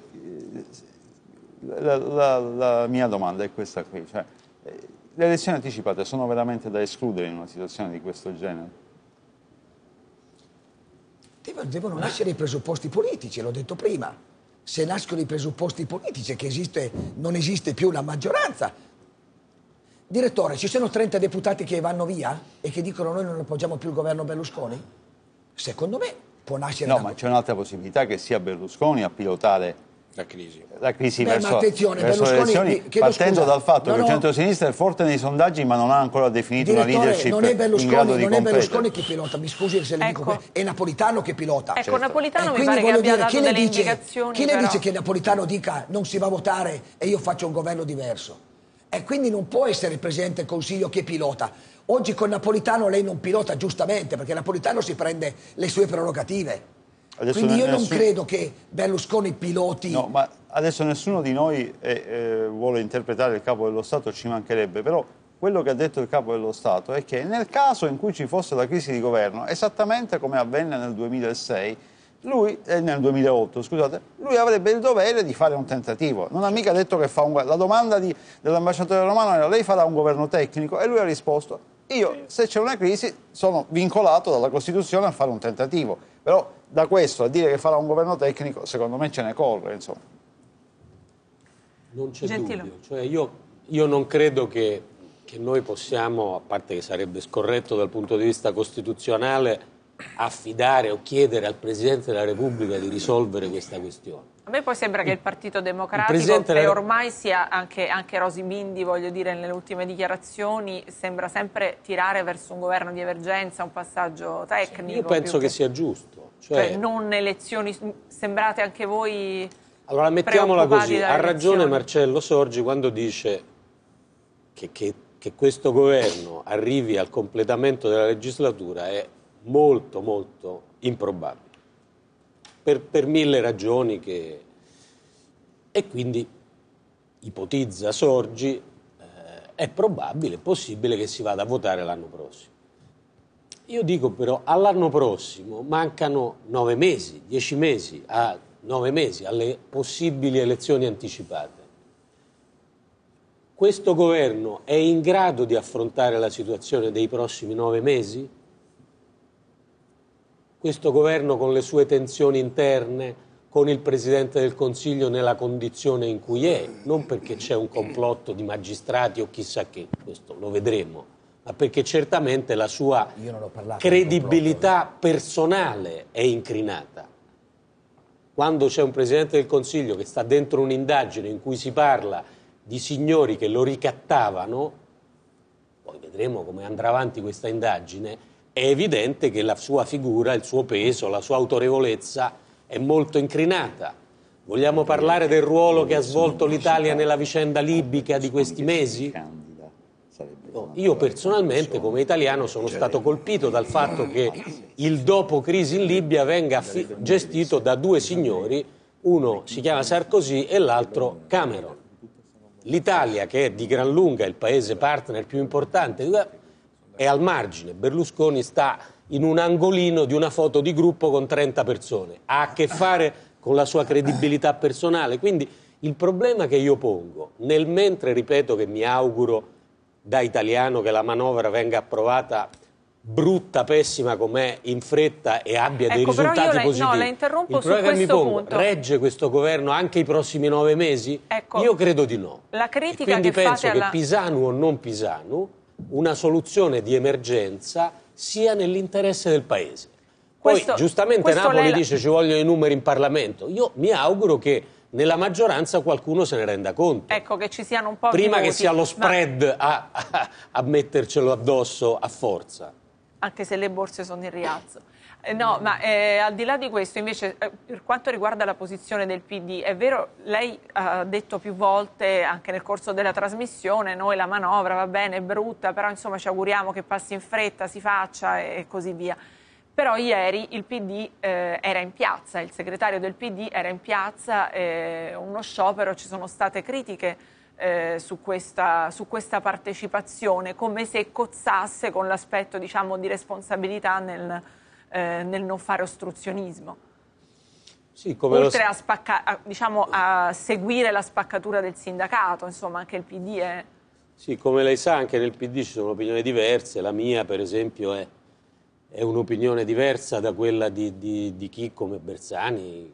la, la- la mia domanda è questa qui. Cioè, eh, le elezioni anticipate sono veramente da escludere in una situazione di questo genere? Devono, nascere i presupposti politici, l'ho detto prima. Se nascono i presupposti politici, che esiste, non esiste più la maggioranza. Direttore, ci sono 30 deputati che vanno via e che dicono noi non appoggiamo più il governo Berlusconi? Secondo me può nascere No, da- ma c'è un'altra possibilità che sia Berlusconi a pilotare La crisi. la crisi Beh, verso, ma attenzione, verso le Berlusconi- elezioni, mi- chiedo partendo scusa. dal fatto No, che il centro-sinistra è forte nei sondaggi ma non ha ancora definito una leadership non è in grado Berlusconi, di non è. Berlusconi che pilota, mi scusi se le dico Ecco. que- è Napolitano che pilota. Ecco, Napolitano E mi quindi pare che voglio abbia dire, dato chi le delle dice, indicazioni. Chi le dice che Napolitano dica non si va a votare e io faccio un governo diverso? E quindi non può essere il Presidente del Consiglio che pilota. Oggi con Napolitano lei non pilota giustamente perché Napolitano si prende le sue prerogative. Adesso quindi io ne- non nessun- credo che Berlusconi piloti... No, ma adesso nessuno di noi eh, eh, vuole interpretare il capo dello Stato, ci mancherebbe, però quello che ha detto il capo dello Stato è che nel caso in cui ci fosse la crisi di governo, esattamente come avvenne nel 2006, lui, eh, nel 2008, scusate, lui avrebbe il dovere di fare un tentativo. Non ha mica detto che fa un La domanda di- dell'ambasciatore romano era lei farà un governo tecnico e lui ha risposto io se c'è una crisi sono vincolato dalla Costituzione a fare un tentativo. Però da questo a dire che farà un governo tecnico, secondo me ce ne corre, insomma. Non c'è dubbio. Cioè io, io non credo che, che noi possiamo, a parte che sarebbe scorretto dal punto di vista costituzionale, affidare o chiedere al Presidente della Repubblica di risolvere questa questione. A me poi sembra che il Partito Democratico, Presidente e della- ormai sia anche, anche Rosi Bindi, voglio dire, nelle ultime dichiarazioni, sembra sempre tirare verso un governo di emergenza, un passaggio tecnico. Io penso più che sia giusto. Cioè, Cioè, non elezioni, sembrate anche voi Allora mettiamola così, ha ragione. Marcello Sorgi quando dice che, che- che questo governo arrivi al completamento della legislatura è molto molto improbabile, per, per mille ragioni che... E quindi ipotizza Sorgi, eh, è probabile, è possibile che si vada a votare l'anno prossimo. Io dico però all'anno prossimo mancano nove mesi, dieci mesi, a nove mesi alle possibili elezioni anticipate. Questo governo è in grado di affrontare la situazione dei prossimi nove mesi? Questo governo con le sue tensioni interne, con il Presidente del Consiglio nella condizione in cui è, non perché c'è un complotto di magistrati o chissà che, questo lo vedremo, ma perché certamente la sua credibilità personale è incrinata. Quando c'è un Presidente del Consiglio che sta dentro un'indagine in cui si parla di signori che lo ricattavano, poi vedremo come andrà avanti questa indagine, è evidente che la sua figura, il suo peso, la sua autorevolezza è molto incrinata. Vogliamo parlare del ruolo che ha svolto l'Italia nella vicenda libica di questi mesi? Io personalmente come italiano sono stato colpito dal fatto che il dopo crisi in Libia venga gestito da due signori, uno si chiama Sarkozy e l'altro Cameron. L'Italia, che è di gran lunga il paese partner più importante, è al margine. Berlusconi sta in un angolino di una foto di gruppo con 30 persone. Ha a che fare con la sua credibilità personale. Quindi il problema che io pongo, nel mentre ripeto che mi auguro da italiano che la manovra venga approvata brutta, pessima com'è, in fretta e abbia Ecco, dei risultati la- positivi. no, la interrompo Il su problema che mi questo pongo, punto. regge questo governo anche i prossimi nove mesi? Ecco, io credo di no. La E critica quindi che penso fate alla... che Pisanu o non Pisanu, una soluzione di emergenza sia nell'interesse del Paese. Poi Questo- giustamente questo Napoli la- dice ci vogliono i numeri in Parlamento. Io mi auguro che nella maggioranza qualcuno se ne renda conto. Ecco, che ci siano un po' Prima di che voti, sia lo ma- spread a, a- a mettercelo addosso a forza. anche se le borse sono in rialzo. Eh, no, ma eh, al di là di questo, invece, eh, per quanto riguarda la posizione del PD, è vero, lei ha detto più volte, anche nel corso della trasmissione, noi la manovra va bene, è brutta, però insomma ci auguriamo che passi in fretta, si faccia e, così via. Però ieri il PD eh, era in piazza, il segretario del PD era in piazza, uno sciopero, ci sono state critiche eh, su, questa, su questa partecipazione, come se cozzasse con l'aspetto diciamo, di responsabilità nel, eh, nel non fare ostruzionismo. Sì, come lo Oltre sa- a, spacca- a, diciamo, a seguire la spaccatura del sindacato, insomma anche il PD è... Sì, come lei sa, anche nel PD ci sono opinioni diverse. La mia, per esempio, è, è un'opinione diversa da quella di, di- di chi, come Bersani,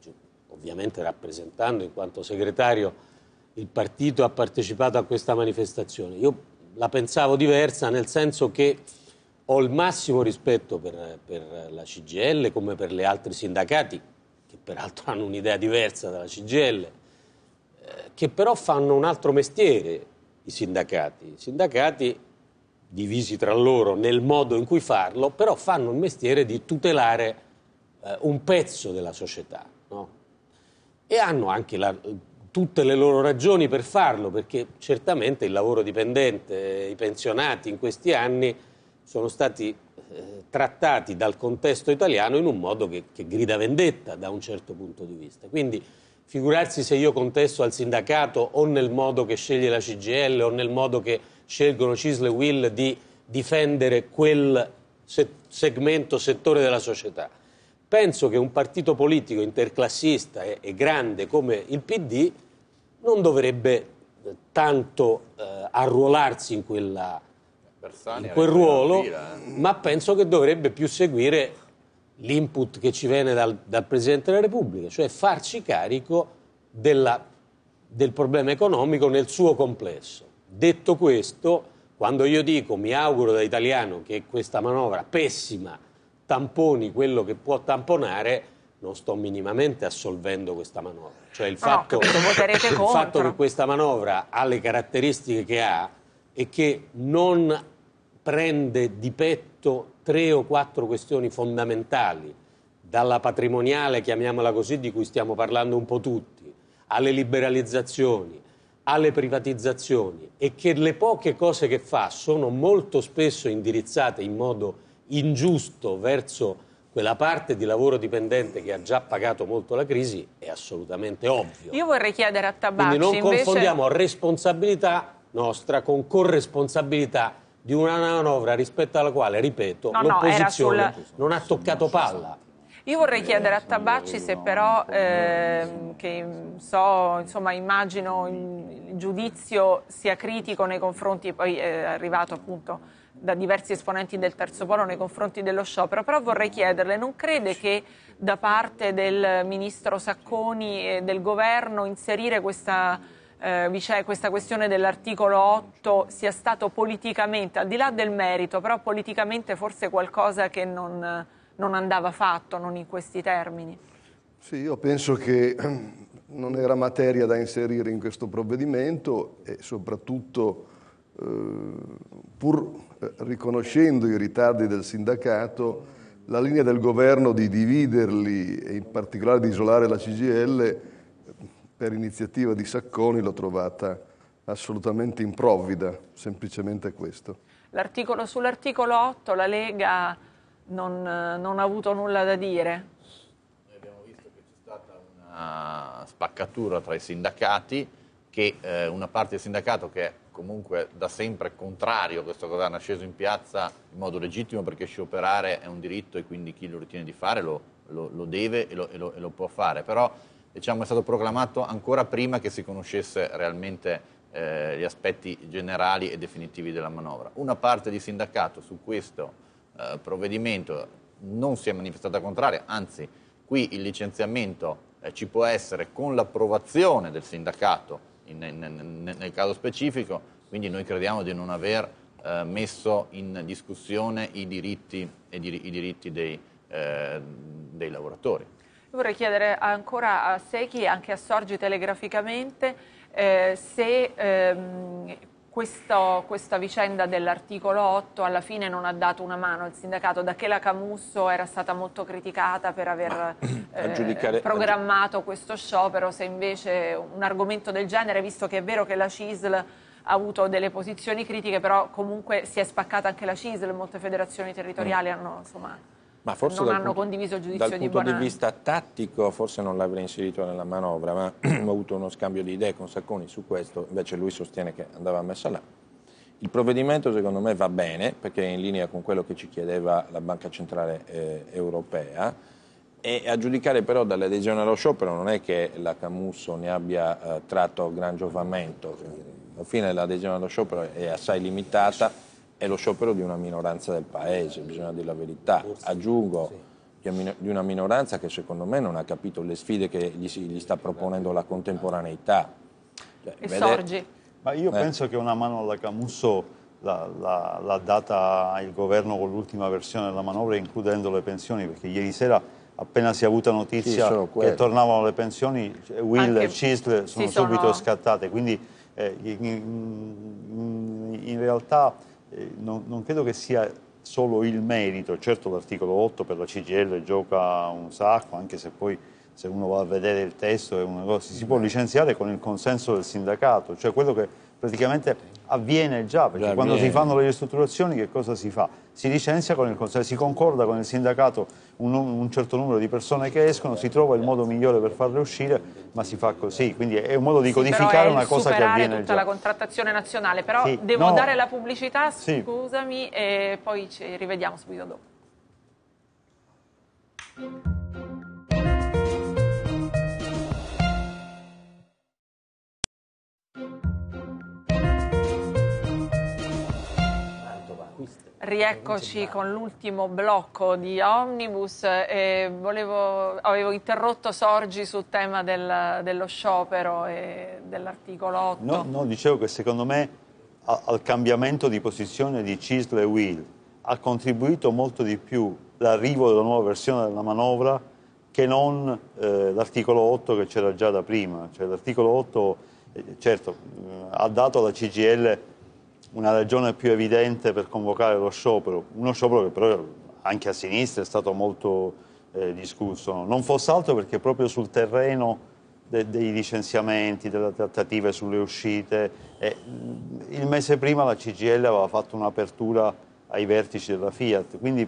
gi- ovviamente rappresentando in quanto segretario il partito, ha partecipato a questa manifestazione. Io la pensavo diversa nel senso che ho il massimo rispetto per, per la CGL come per gli altri sindacati, che peraltro hanno un'idea diversa dalla CGL che però fanno un altro mestiere, i sindacati. I sindacati, divisi tra loro nel modo in cui farlo, però fanno il mestiere di tutelare eh, un pezzo della società. no? E hanno anche la- tutte le loro ragioni per farlo, perché certamente il lavoro dipendente, i pensionati in questi anni sono stati eh, trattati dal contesto italiano in un modo che, che grida vendetta da un certo punto di vista. Quindi figurarsi se io contesto al sindacato o nel modo che sceglie la CGL o nel modo che scelgono Cisle Will di difendere quel se- segmento, settore della società. Penso che un partito politico interclassista e, e grande come il PD non dovrebbe eh, tanto eh, arruolarsi in quella Bersani quel ruolo, eh. ma penso che dovrebbe più seguire l'input che ci viene dal, dal Presidente della Repubblica, cioè farci carico della- del problema economico nel suo complesso. Detto questo, quando io dico mi auguro da italiano che questa manovra pessima tamponi quello che può tamponare, non sto minimamente assolvendo questa manovra. Cioè il No, no, fatto, capito, voterete il fatto che questa manovra ha le caratteristiche che ha e che non prende di petto tre o quattro questioni fondamentali, dalla patrimoniale, chiamiamola così, di cui stiamo parlando un po' tutti, alle liberalizzazioni, alle privatizzazioni e che le poche cose che fa sono molto spesso indirizzate in modo ingiusto verso quella parte di lavoro dipendente che ha già pagato molto la crisi, è assolutamente ovvio. Io vorrei chiedere a Tabacci Quindi non invece... confondiamo responsabilità nostra con corresponsabilità di una manovra rispetto alla quale, ripeto, No, no, l'opposizione era sul- non ha toccato palla. Io vorrei chiedere a Tabacci se però, ehm, che so, insomma, immagino il, il giudizio sia critico nei confronti, poi è arrivato appunto da diversi esponenti del terzo polo nei confronti dello sciopero, però vorrei chiederle, non crede che da parte del ministro Sacconi e del governo inserire questa, eh, vice- questa questione dell'articolo 8 sia stato politicamente, al di là del merito, però politicamente forse qualcosa che non non andava fatto, non in questi termini. Sì, io penso che non era materia da inserire in questo provvedimento e soprattutto eh, pur eh, riconoscendo i ritardi del sindacato, la linea del governo di dividerli e in particolare di isolare la CGL per iniziativa di Sacconi l'ho trovata assolutamente improvvida, semplicemente questo. L'articolo, sull'articolo 8 la Lega non, non ha avuto nulla da dire. Abbiamo visto che c'è stata una spaccatura tra i sindacati, che eh, una parte del sindacato che è comunque da sempre contrario a questo governo è sceso in piazza in modo legittimo perché scioperare è un diritto e quindi chi lo ritiene di fare lo, lo- lo deve e lo, e lo- e lo può fare. Però diciamo, è stato proclamato ancora prima che si conoscesse realmente eh, gli aspetti generali e definitivi della manovra. Una parte di sindacato su questo eh, provvedimento non si è manifestata contraria, anzi qui il licenziamento eh, ci può essere con l'approvazione del sindacato in, in, in, nel caso specifico, quindi noi crediamo di non aver eh, messo in discussione i diritti, i diritti dei, eh, dei lavoratori. Vorrei chiedere ancora a Secchi anche a Sorgi telegraficamente eh, se ehm, questo, questa vicenda dell'articolo 8 alla fine non ha dato una mano al sindacato, da che la Camusso era stata molto criticata per aver eh, programmato questo sciopero, se invece un argomento del genere, visto che è vero che la CISL ha avuto delle posizioni critiche, però comunque si è spaccata anche la CISL, molte federazioni territoriali mm. hanno insomma ma forse non hanno punto, condiviso il giudizio di Dal punto di vista tattico forse non l'avrei inserito nella manovra, ma ho avuto uno scambio di idee con Sacconi su questo, invece lui sostiene che andava messa là. Il provvedimento secondo me va bene perché è in linea con quello che ci chiedeva la Banca Centrale eh, Europea. E a giudicare però dall'adesione allo sciopero non è che la Camusso ne abbia eh, tratto gran giovamento, alla fine l'adesione allo sciopero è assai limitata è lo sciopero di una minoranza del paese, bisogna dire la verità. Aggiungo di una minoranza che secondo me non ha capito le sfide che gli, gli sta proponendo la contemporaneità. Cioè, e vede... Sorgi. Ma io eh. penso che una mano alla Camusso l'ha data il governo con l'ultima versione della manovra, includendo le pensioni, perché ieri sera appena si è avuta notizia sì, che tornavano le pensioni, Will Anche... e Cisl sono subito sono... scattate. Quindi eh, in, in, in realtà eh, non, non, credo che sia solo il merito, certo l'articolo 8 per la CGL gioca un sacco, anche se poi se uno va a vedere il testo è una cosa, si può licenziare con il consenso del sindacato, cioè quello che praticamente avviene già, perché già quando avviene. si fanno le ristrutturazioni che cosa si fa? Si licenzia con il consiglio, si concorda con il sindacato un, un, certo numero di persone che escono, si trova il modo migliore per farle uscire, ma si fa così, quindi è un modo di codificare sì, una cosa che avviene tutta già. la contrattazione nazionale, però sì, devo no, dare la pubblicità, scusami, sì. e poi ci rivediamo subito dopo. Rieccoci con l'ultimo blocco di Omnibus. E volevo, avevo interrotto Sorgi sul tema del, dello sciopero e dell'articolo 8. No, no, dicevo che secondo me a, al cambiamento di posizione di Cisle e Will ha contribuito molto di più l'arrivo della nuova versione della manovra che non eh, l'articolo 8 che c'era già da prima. Cioè, l'articolo 8, eh, certo, eh, ha dato alla CGL una ragione più evidente per convocare lo sciopero, uno sciopero che però anche a sinistra è stato molto eh, discusso, non fosse altro perché proprio sul terreno de dei licenziamenti, delle trattative sulle uscite, eh, il mese prima la CGL aveva fatto un'apertura ai vertici della Fiat, quindi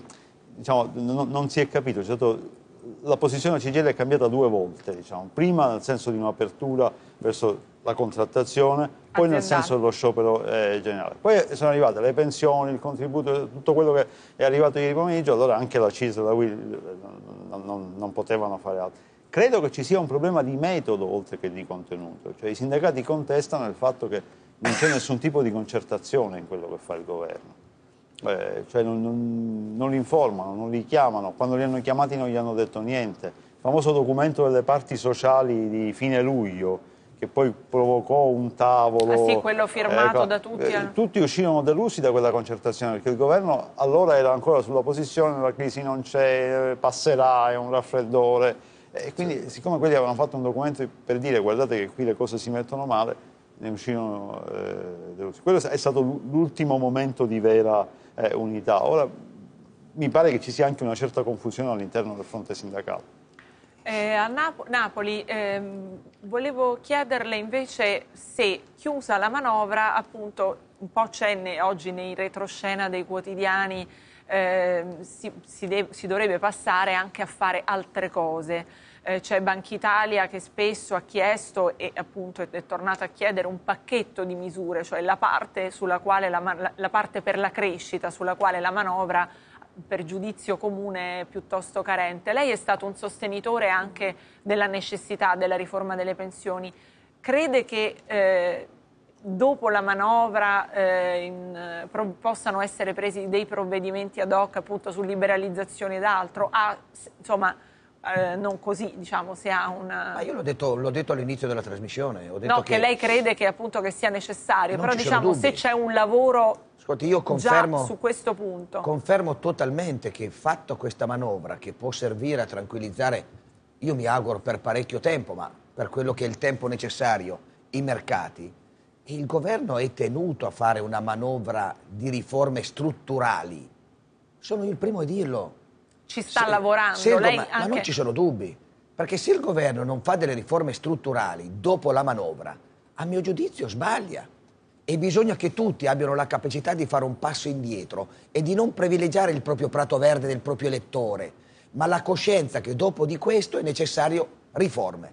diciamo, non si è capito, stato, la posizione della CGL è cambiata due volte, diciamo. prima nel senso di un'apertura verso la contrattazione, poi nel senso dello sciopero eh, generale. Poi sono arrivate le pensioni, il contributo, tutto quello che è arrivato ieri pomeriggio, allora anche la CIS e la WIL non, non, non, potevano fare altro. Credo che ci sia un problema di metodo oltre che di contenuto, cioè i sindacati contestano il fatto che non c'è nessun tipo di concertazione in quello che fa il governo. Eh, cioè non, non, non, li informano, non li chiamano, quando li hanno chiamati non gli hanno detto niente. Il famoso documento delle parti sociali di fine luglio, che poi provocò un tavolo. Ah sì, quello firmato eh, da tutti. Eh, tutti uscirono delusi da quella concertazione, perché il governo allora era ancora sulla posizione, la crisi non c'è, passerà, è un raffreddore. E quindi, sì. siccome quelli avevano fatto un documento per dire guardate che qui le cose si mettono male, ne uscirono eh, delusi. Quello è stato l'ultimo momento di vera eh, unità. Ora mi pare che ci sia anche una certa confusione all'interno del fronte sindacale. Eh, a Nap Napoli ehm, volevo chiederle invece se chiusa la manovra, appunto un po' c'è oggi nei retroscena dei quotidiani, eh, si, si, si, dovrebbe passare anche a fare altre cose. Eh, c'è Banca Italia che spesso ha chiesto e appunto è tornata a chiedere un pacchetto di misure, cioè la parte, la, la parte per la crescita sulla quale la manovra per giudizio comune piuttosto carente. Lei è stato un sostenitore anche della necessità della riforma delle pensioni. Crede che eh, dopo la manovra eh, in, pro, possano essere presi dei provvedimenti ad hoc appunto su liberalizzazione ed altro, ah, insomma eh, non così, diciamo, se ha una... Ma io l'ho detto, l'ho detto all'inizio della trasmissione. Ho detto no, che... che... lei crede che appunto che sia necessario, non però diciamo se c'è un lavoro Ascolti, io confermo, su questo punto. Confermo totalmente che fatto questa manovra che può servire a tranquillizzare, io mi auguro per parecchio tempo, ma per quello che è il tempo necessario, i mercati, il governo è tenuto a fare una manovra di riforme strutturali. Sono il primo a dirlo ci sta se, lavorando. Se Lei ma, anche... ma non ci sono dubbi, perché se il governo non fa delle riforme strutturali dopo la manovra, a mio giudizio sbaglia. E bisogna che tutti abbiano la capacità di fare un passo indietro e di non privilegiare il proprio prato verde del proprio elettore, ma la coscienza che dopo di questo è necessario riforme.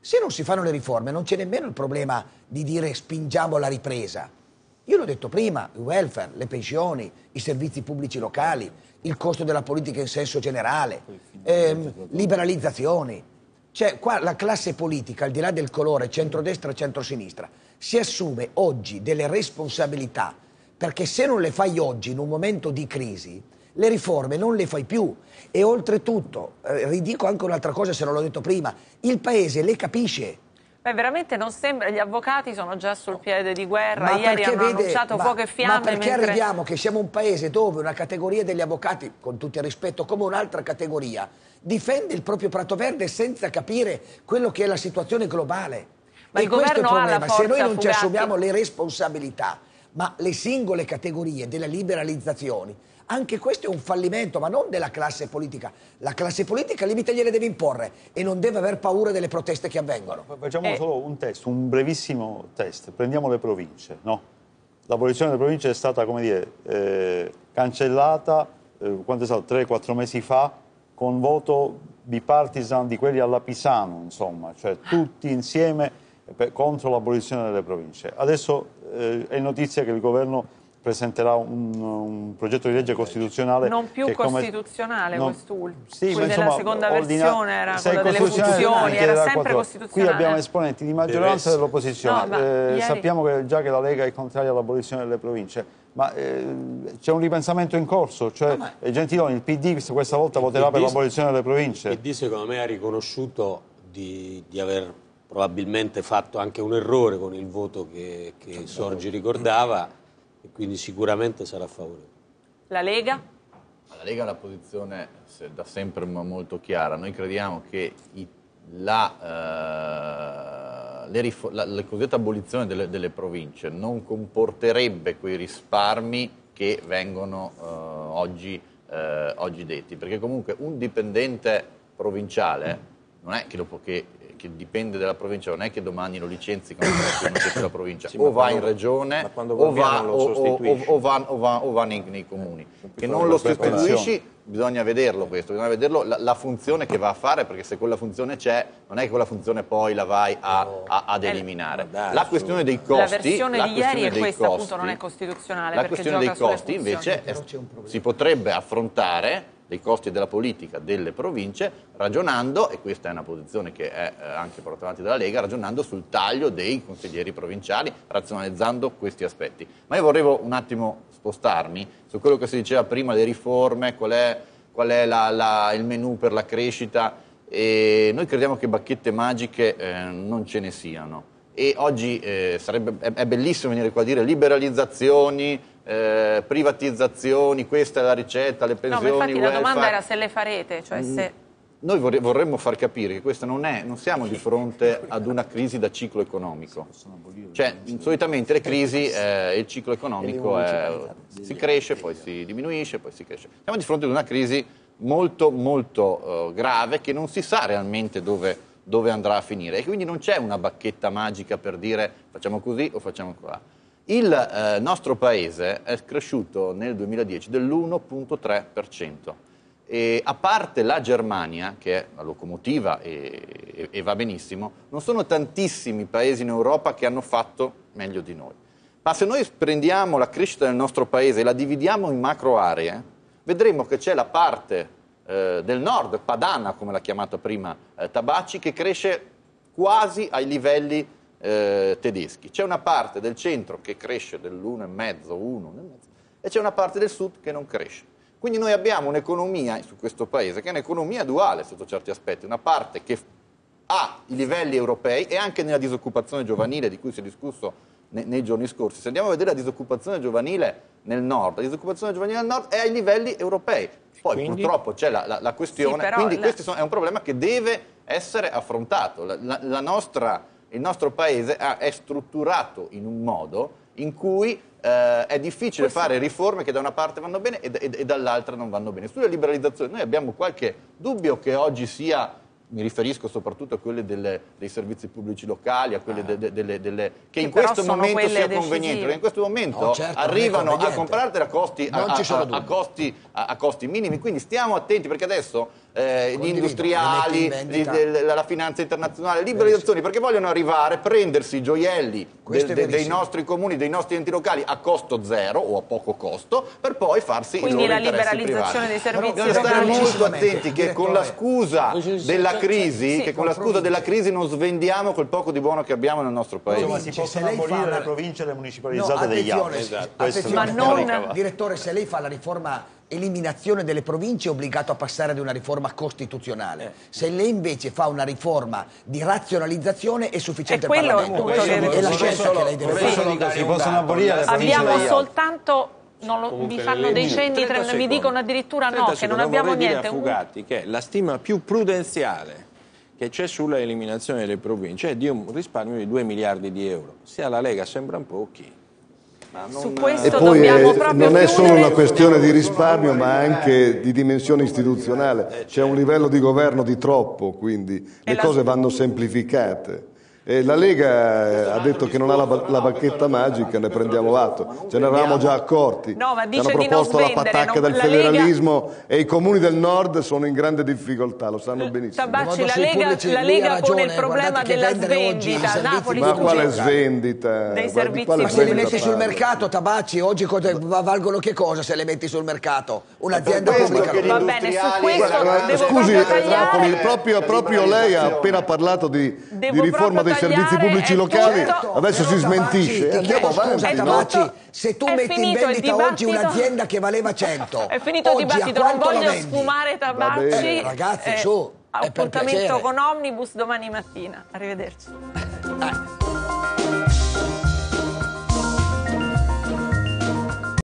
Se non si fanno le riforme non c'è nemmeno il problema di dire spingiamo la ripresa. Io l'ho detto prima, il welfare, le pensioni, i servizi pubblici locali, il costo della politica in senso generale, ehm, liberalizzazioni. Cioè, qua la classe politica, al di là del colore centrodestra centrosinistra, si assume oggi delle responsabilità, perché se non le fai oggi, in un momento di crisi, le riforme non le fai più. E oltretutto, eh, ridico anche un'altra cosa se non l'ho detto prima, il Paese le capisce Beh, veramente non sembra, gli avvocati sono già sul piede di guerra, ma ieri hanno vede, annunciato ma, fuoco e fiamme. Ma perché mentre... arriviamo che siamo un paese dove una categoria degli avvocati, con tutto il rispetto, come un'altra categoria, difende il proprio prato verde senza capire quello che è la situazione globale. Ma e il governo questo è il problema, se noi non Fugatti... ci assumiamo le responsabilità, ma le singole categorie delle liberalizzazioni, anche questo è un fallimento, ma non della classe politica. La classe politica i limiti gliele deve imporre e non deve aver paura delle proteste che avvengono. Facciamo eh. solo un test, un brevissimo test. Prendiamo le province, no? L'abolizione delle province è stata, come dire, eh, cancellata, eh, quanto è stato, 3-4 mesi fa, con voto bipartisan di quelli alla Pisano, insomma, cioè tutti insieme per, contro l'abolizione delle province. Adesso eh, è notizia che il governo presenterà un, un, progetto di legge costituzionale. Non più costituzionale come, quest'ultimo. Sì, Quello della seconda versione era quello delle funzioni, era sempre costituzionale. Qui abbiamo esponenti di maggioranza e dell'opposizione. No, eh, ieri... Sappiamo che già che la Lega è contraria all'abolizione delle province, ma eh, c'è un ripensamento in corso, cioè no, ma... Eh, Gentiloni, il PD questa volta voterà PD, per l'abolizione delle province. Il PD secondo me ha riconosciuto di, di aver probabilmente fatto anche un errore con il voto che, che Sorgi ricordava e quindi sicuramente sarà favorevole. La Lega? La Lega ha una posizione da sempre molto chiara. Noi crediamo che i, la, uh, la, la, cosiddetta abolizione delle, delle, province non comporterebbe quei risparmi che vengono uh, oggi, uh, oggi, detti, perché comunque un dipendente provinciale non è che, dopo che che dipende dalla provincia, non è che domani lo licenzi quando più la provincia, sì, o va in regione o, va, o, o, va, o, va, o va nei, nei comuni. Che non lo sostituisci, bisogna vederlo questo, bisogna vederlo. La, la, funzione che va a fare, perché se quella funzione c'è, non è che quella funzione poi la vai a, a, ad eh, eliminare. La questione dei costi... La versione di ieri è questa, costi, appunto, non è costituzionale. La questione dei costi, invece, è, si potrebbe affrontare dei costi della politica delle province, ragionando, e questa è una posizione che è eh, anche portata avanti dalla Lega, ragionando sul taglio dei consiglieri provinciali, razionalizzando questi aspetti. Ma io vorrevo un attimo spostarmi su quello che si diceva prima, le riforme, qual è, qual è la, la, il menù per la crescita. E noi crediamo che bacchette magiche eh, non ce ne siano. E oggi eh, sarebbe, è, è bellissimo venire qua a dire liberalizzazioni, eh, privatizzazioni, questa è la ricetta, le pensioni, No, ma infatti la domanda era se le farete, cioè mm. se... Noi vorremmo far capire che questa non è, non siamo di fronte ad una crisi da ciclo economico. Cioè, solitamente le crisi, eh, il ciclo economico è, si cresce, poi si diminuisce, poi si cresce. Siamo di fronte ad una crisi molto, molto uh, grave che non si sa realmente dove, dove andrà a finire e quindi non c'è una bacchetta magica per dire facciamo così o facciamo qua. Il eh, nostro paese è cresciuto nel 2010 dell'1.3%. E a parte la Germania, che è la locomotiva e, e, e, va benissimo, non sono tantissimi paesi in Europa che hanno fatto meglio di noi. Ma se noi prendiamo la crescita del nostro paese e la dividiamo in macro aree, vedremo che c'è la parte eh, del nord, padana come l'ha chiamata prima eh, Tabacci, che cresce quasi ai livelli eh, tedeschi. C'è una parte del centro che cresce dell'1,5, 1, e c'è una parte del sud che non cresce. Quindi noi abbiamo un'economia su questo paese che è un'economia duale sotto certi aspetti, una parte che ha i livelli europei e anche nella disoccupazione giovanile di cui si è discusso nei, giorni scorsi. Se andiamo a vedere la disoccupazione giovanile nel nord, la disoccupazione giovanile nel nord è ai livelli europei. Poi Quindi? purtroppo c'è la, la, la questione, Sì, quindi la- questo è un problema che deve essere affrontato. La nostra- il nostro paese ha- è strutturato in un modo in cui eh, è difficile Questo- fare riforme che da una parte vanno bene e, e- e dall'altra non vanno bene. Sulle liberalizzazioni noi abbiamo qualche dubbio che oggi sia mi riferisco soprattutto a quelle delle- dei servizi pubblici locali, a quelle de- de- delle, delle- che Che in questo sono momento quelle sia decisive. conveniente, perché in questo momento No, certo, arrivano a comprartela a costi, a, a- a costi minimi, quindi stiamo attenti perché adesso eh, gli industriali, gli- del- la finanza internazionale, liberalizzazioni, perché vogliono arrivare, prendersi i gioielli è de- dei nostri comuni, dei nostri enti locali a costo zero o a poco costo, per poi farsi Quindi i loro la interessi liberalizzazione privati. dei servizi Bisogna stare molto attenti che con la scusa della crisi, sì, che con la scusa della crisi non svendiamo quel poco di buono che abbiamo nel nostro paese. Insomma, si se possono fa abolire la- le province e le No, municipalizzate degli altri. è Ma non- direttore, se lei fa la riforma eliminazione delle province è obbligato a passare ad una riforma costituzionale. Se lei invece fa una riforma di razionalizzazione è sufficiente quello il è il Parlamento. punto che- È la scelta solo- che lei deve fare. Si possono dato. abolire le province Abbiamo soltanto, non lo- mi fanno dei cenni, 30 tre- mi secondi. dicono addirittura 30 no, che non secondi. abbiamo niente. Fugatti che la stima più prudenziale che c'è sulla eliminazione delle province è di un risparmio di 2 miliardi di euro. Se alla Lega sembrano pochi, Su E questo poi dobbiamo è- proprio non è solo una questione di risparmio, ma anche di dimensione istituzionale. C'è un livello di governo di troppo, quindi E le cose vanno semplificate. E la Lega eh, ha detto che non ha la, la bacchetta magica, ne prendiamo atto. Ce ne eravamo già accorti. No, ma dice hanno di non proposto la patacca non- del federalismo e i comuni del nord sono in grande difficoltà, lo sanno benissimo. Tabacci, la Lega, pubblici, la Lega pone il problema della svendita. Napoli Ma pubblici- quale svendita? Dei servizi quale Ma se svendita metti sul mercato, tabacci, oggi valgono che cosa se le metti sul mercato? Un'azienda pubblica. Va bene, su questo Scusi, eh, tagliare. proprio, proprio lei ha appena parlato di, riforma dei servizi pubblici locali, tutto. adesso si smentisce. Andiamo avanti. se tu È metti in vendita oggi un'azienda che valeva 100, È finito il oggi dibattito, non voglio sfumare tabacci. Ragazzi, Eh, su, appuntamento con Omnibus domani mattina. Arrivederci.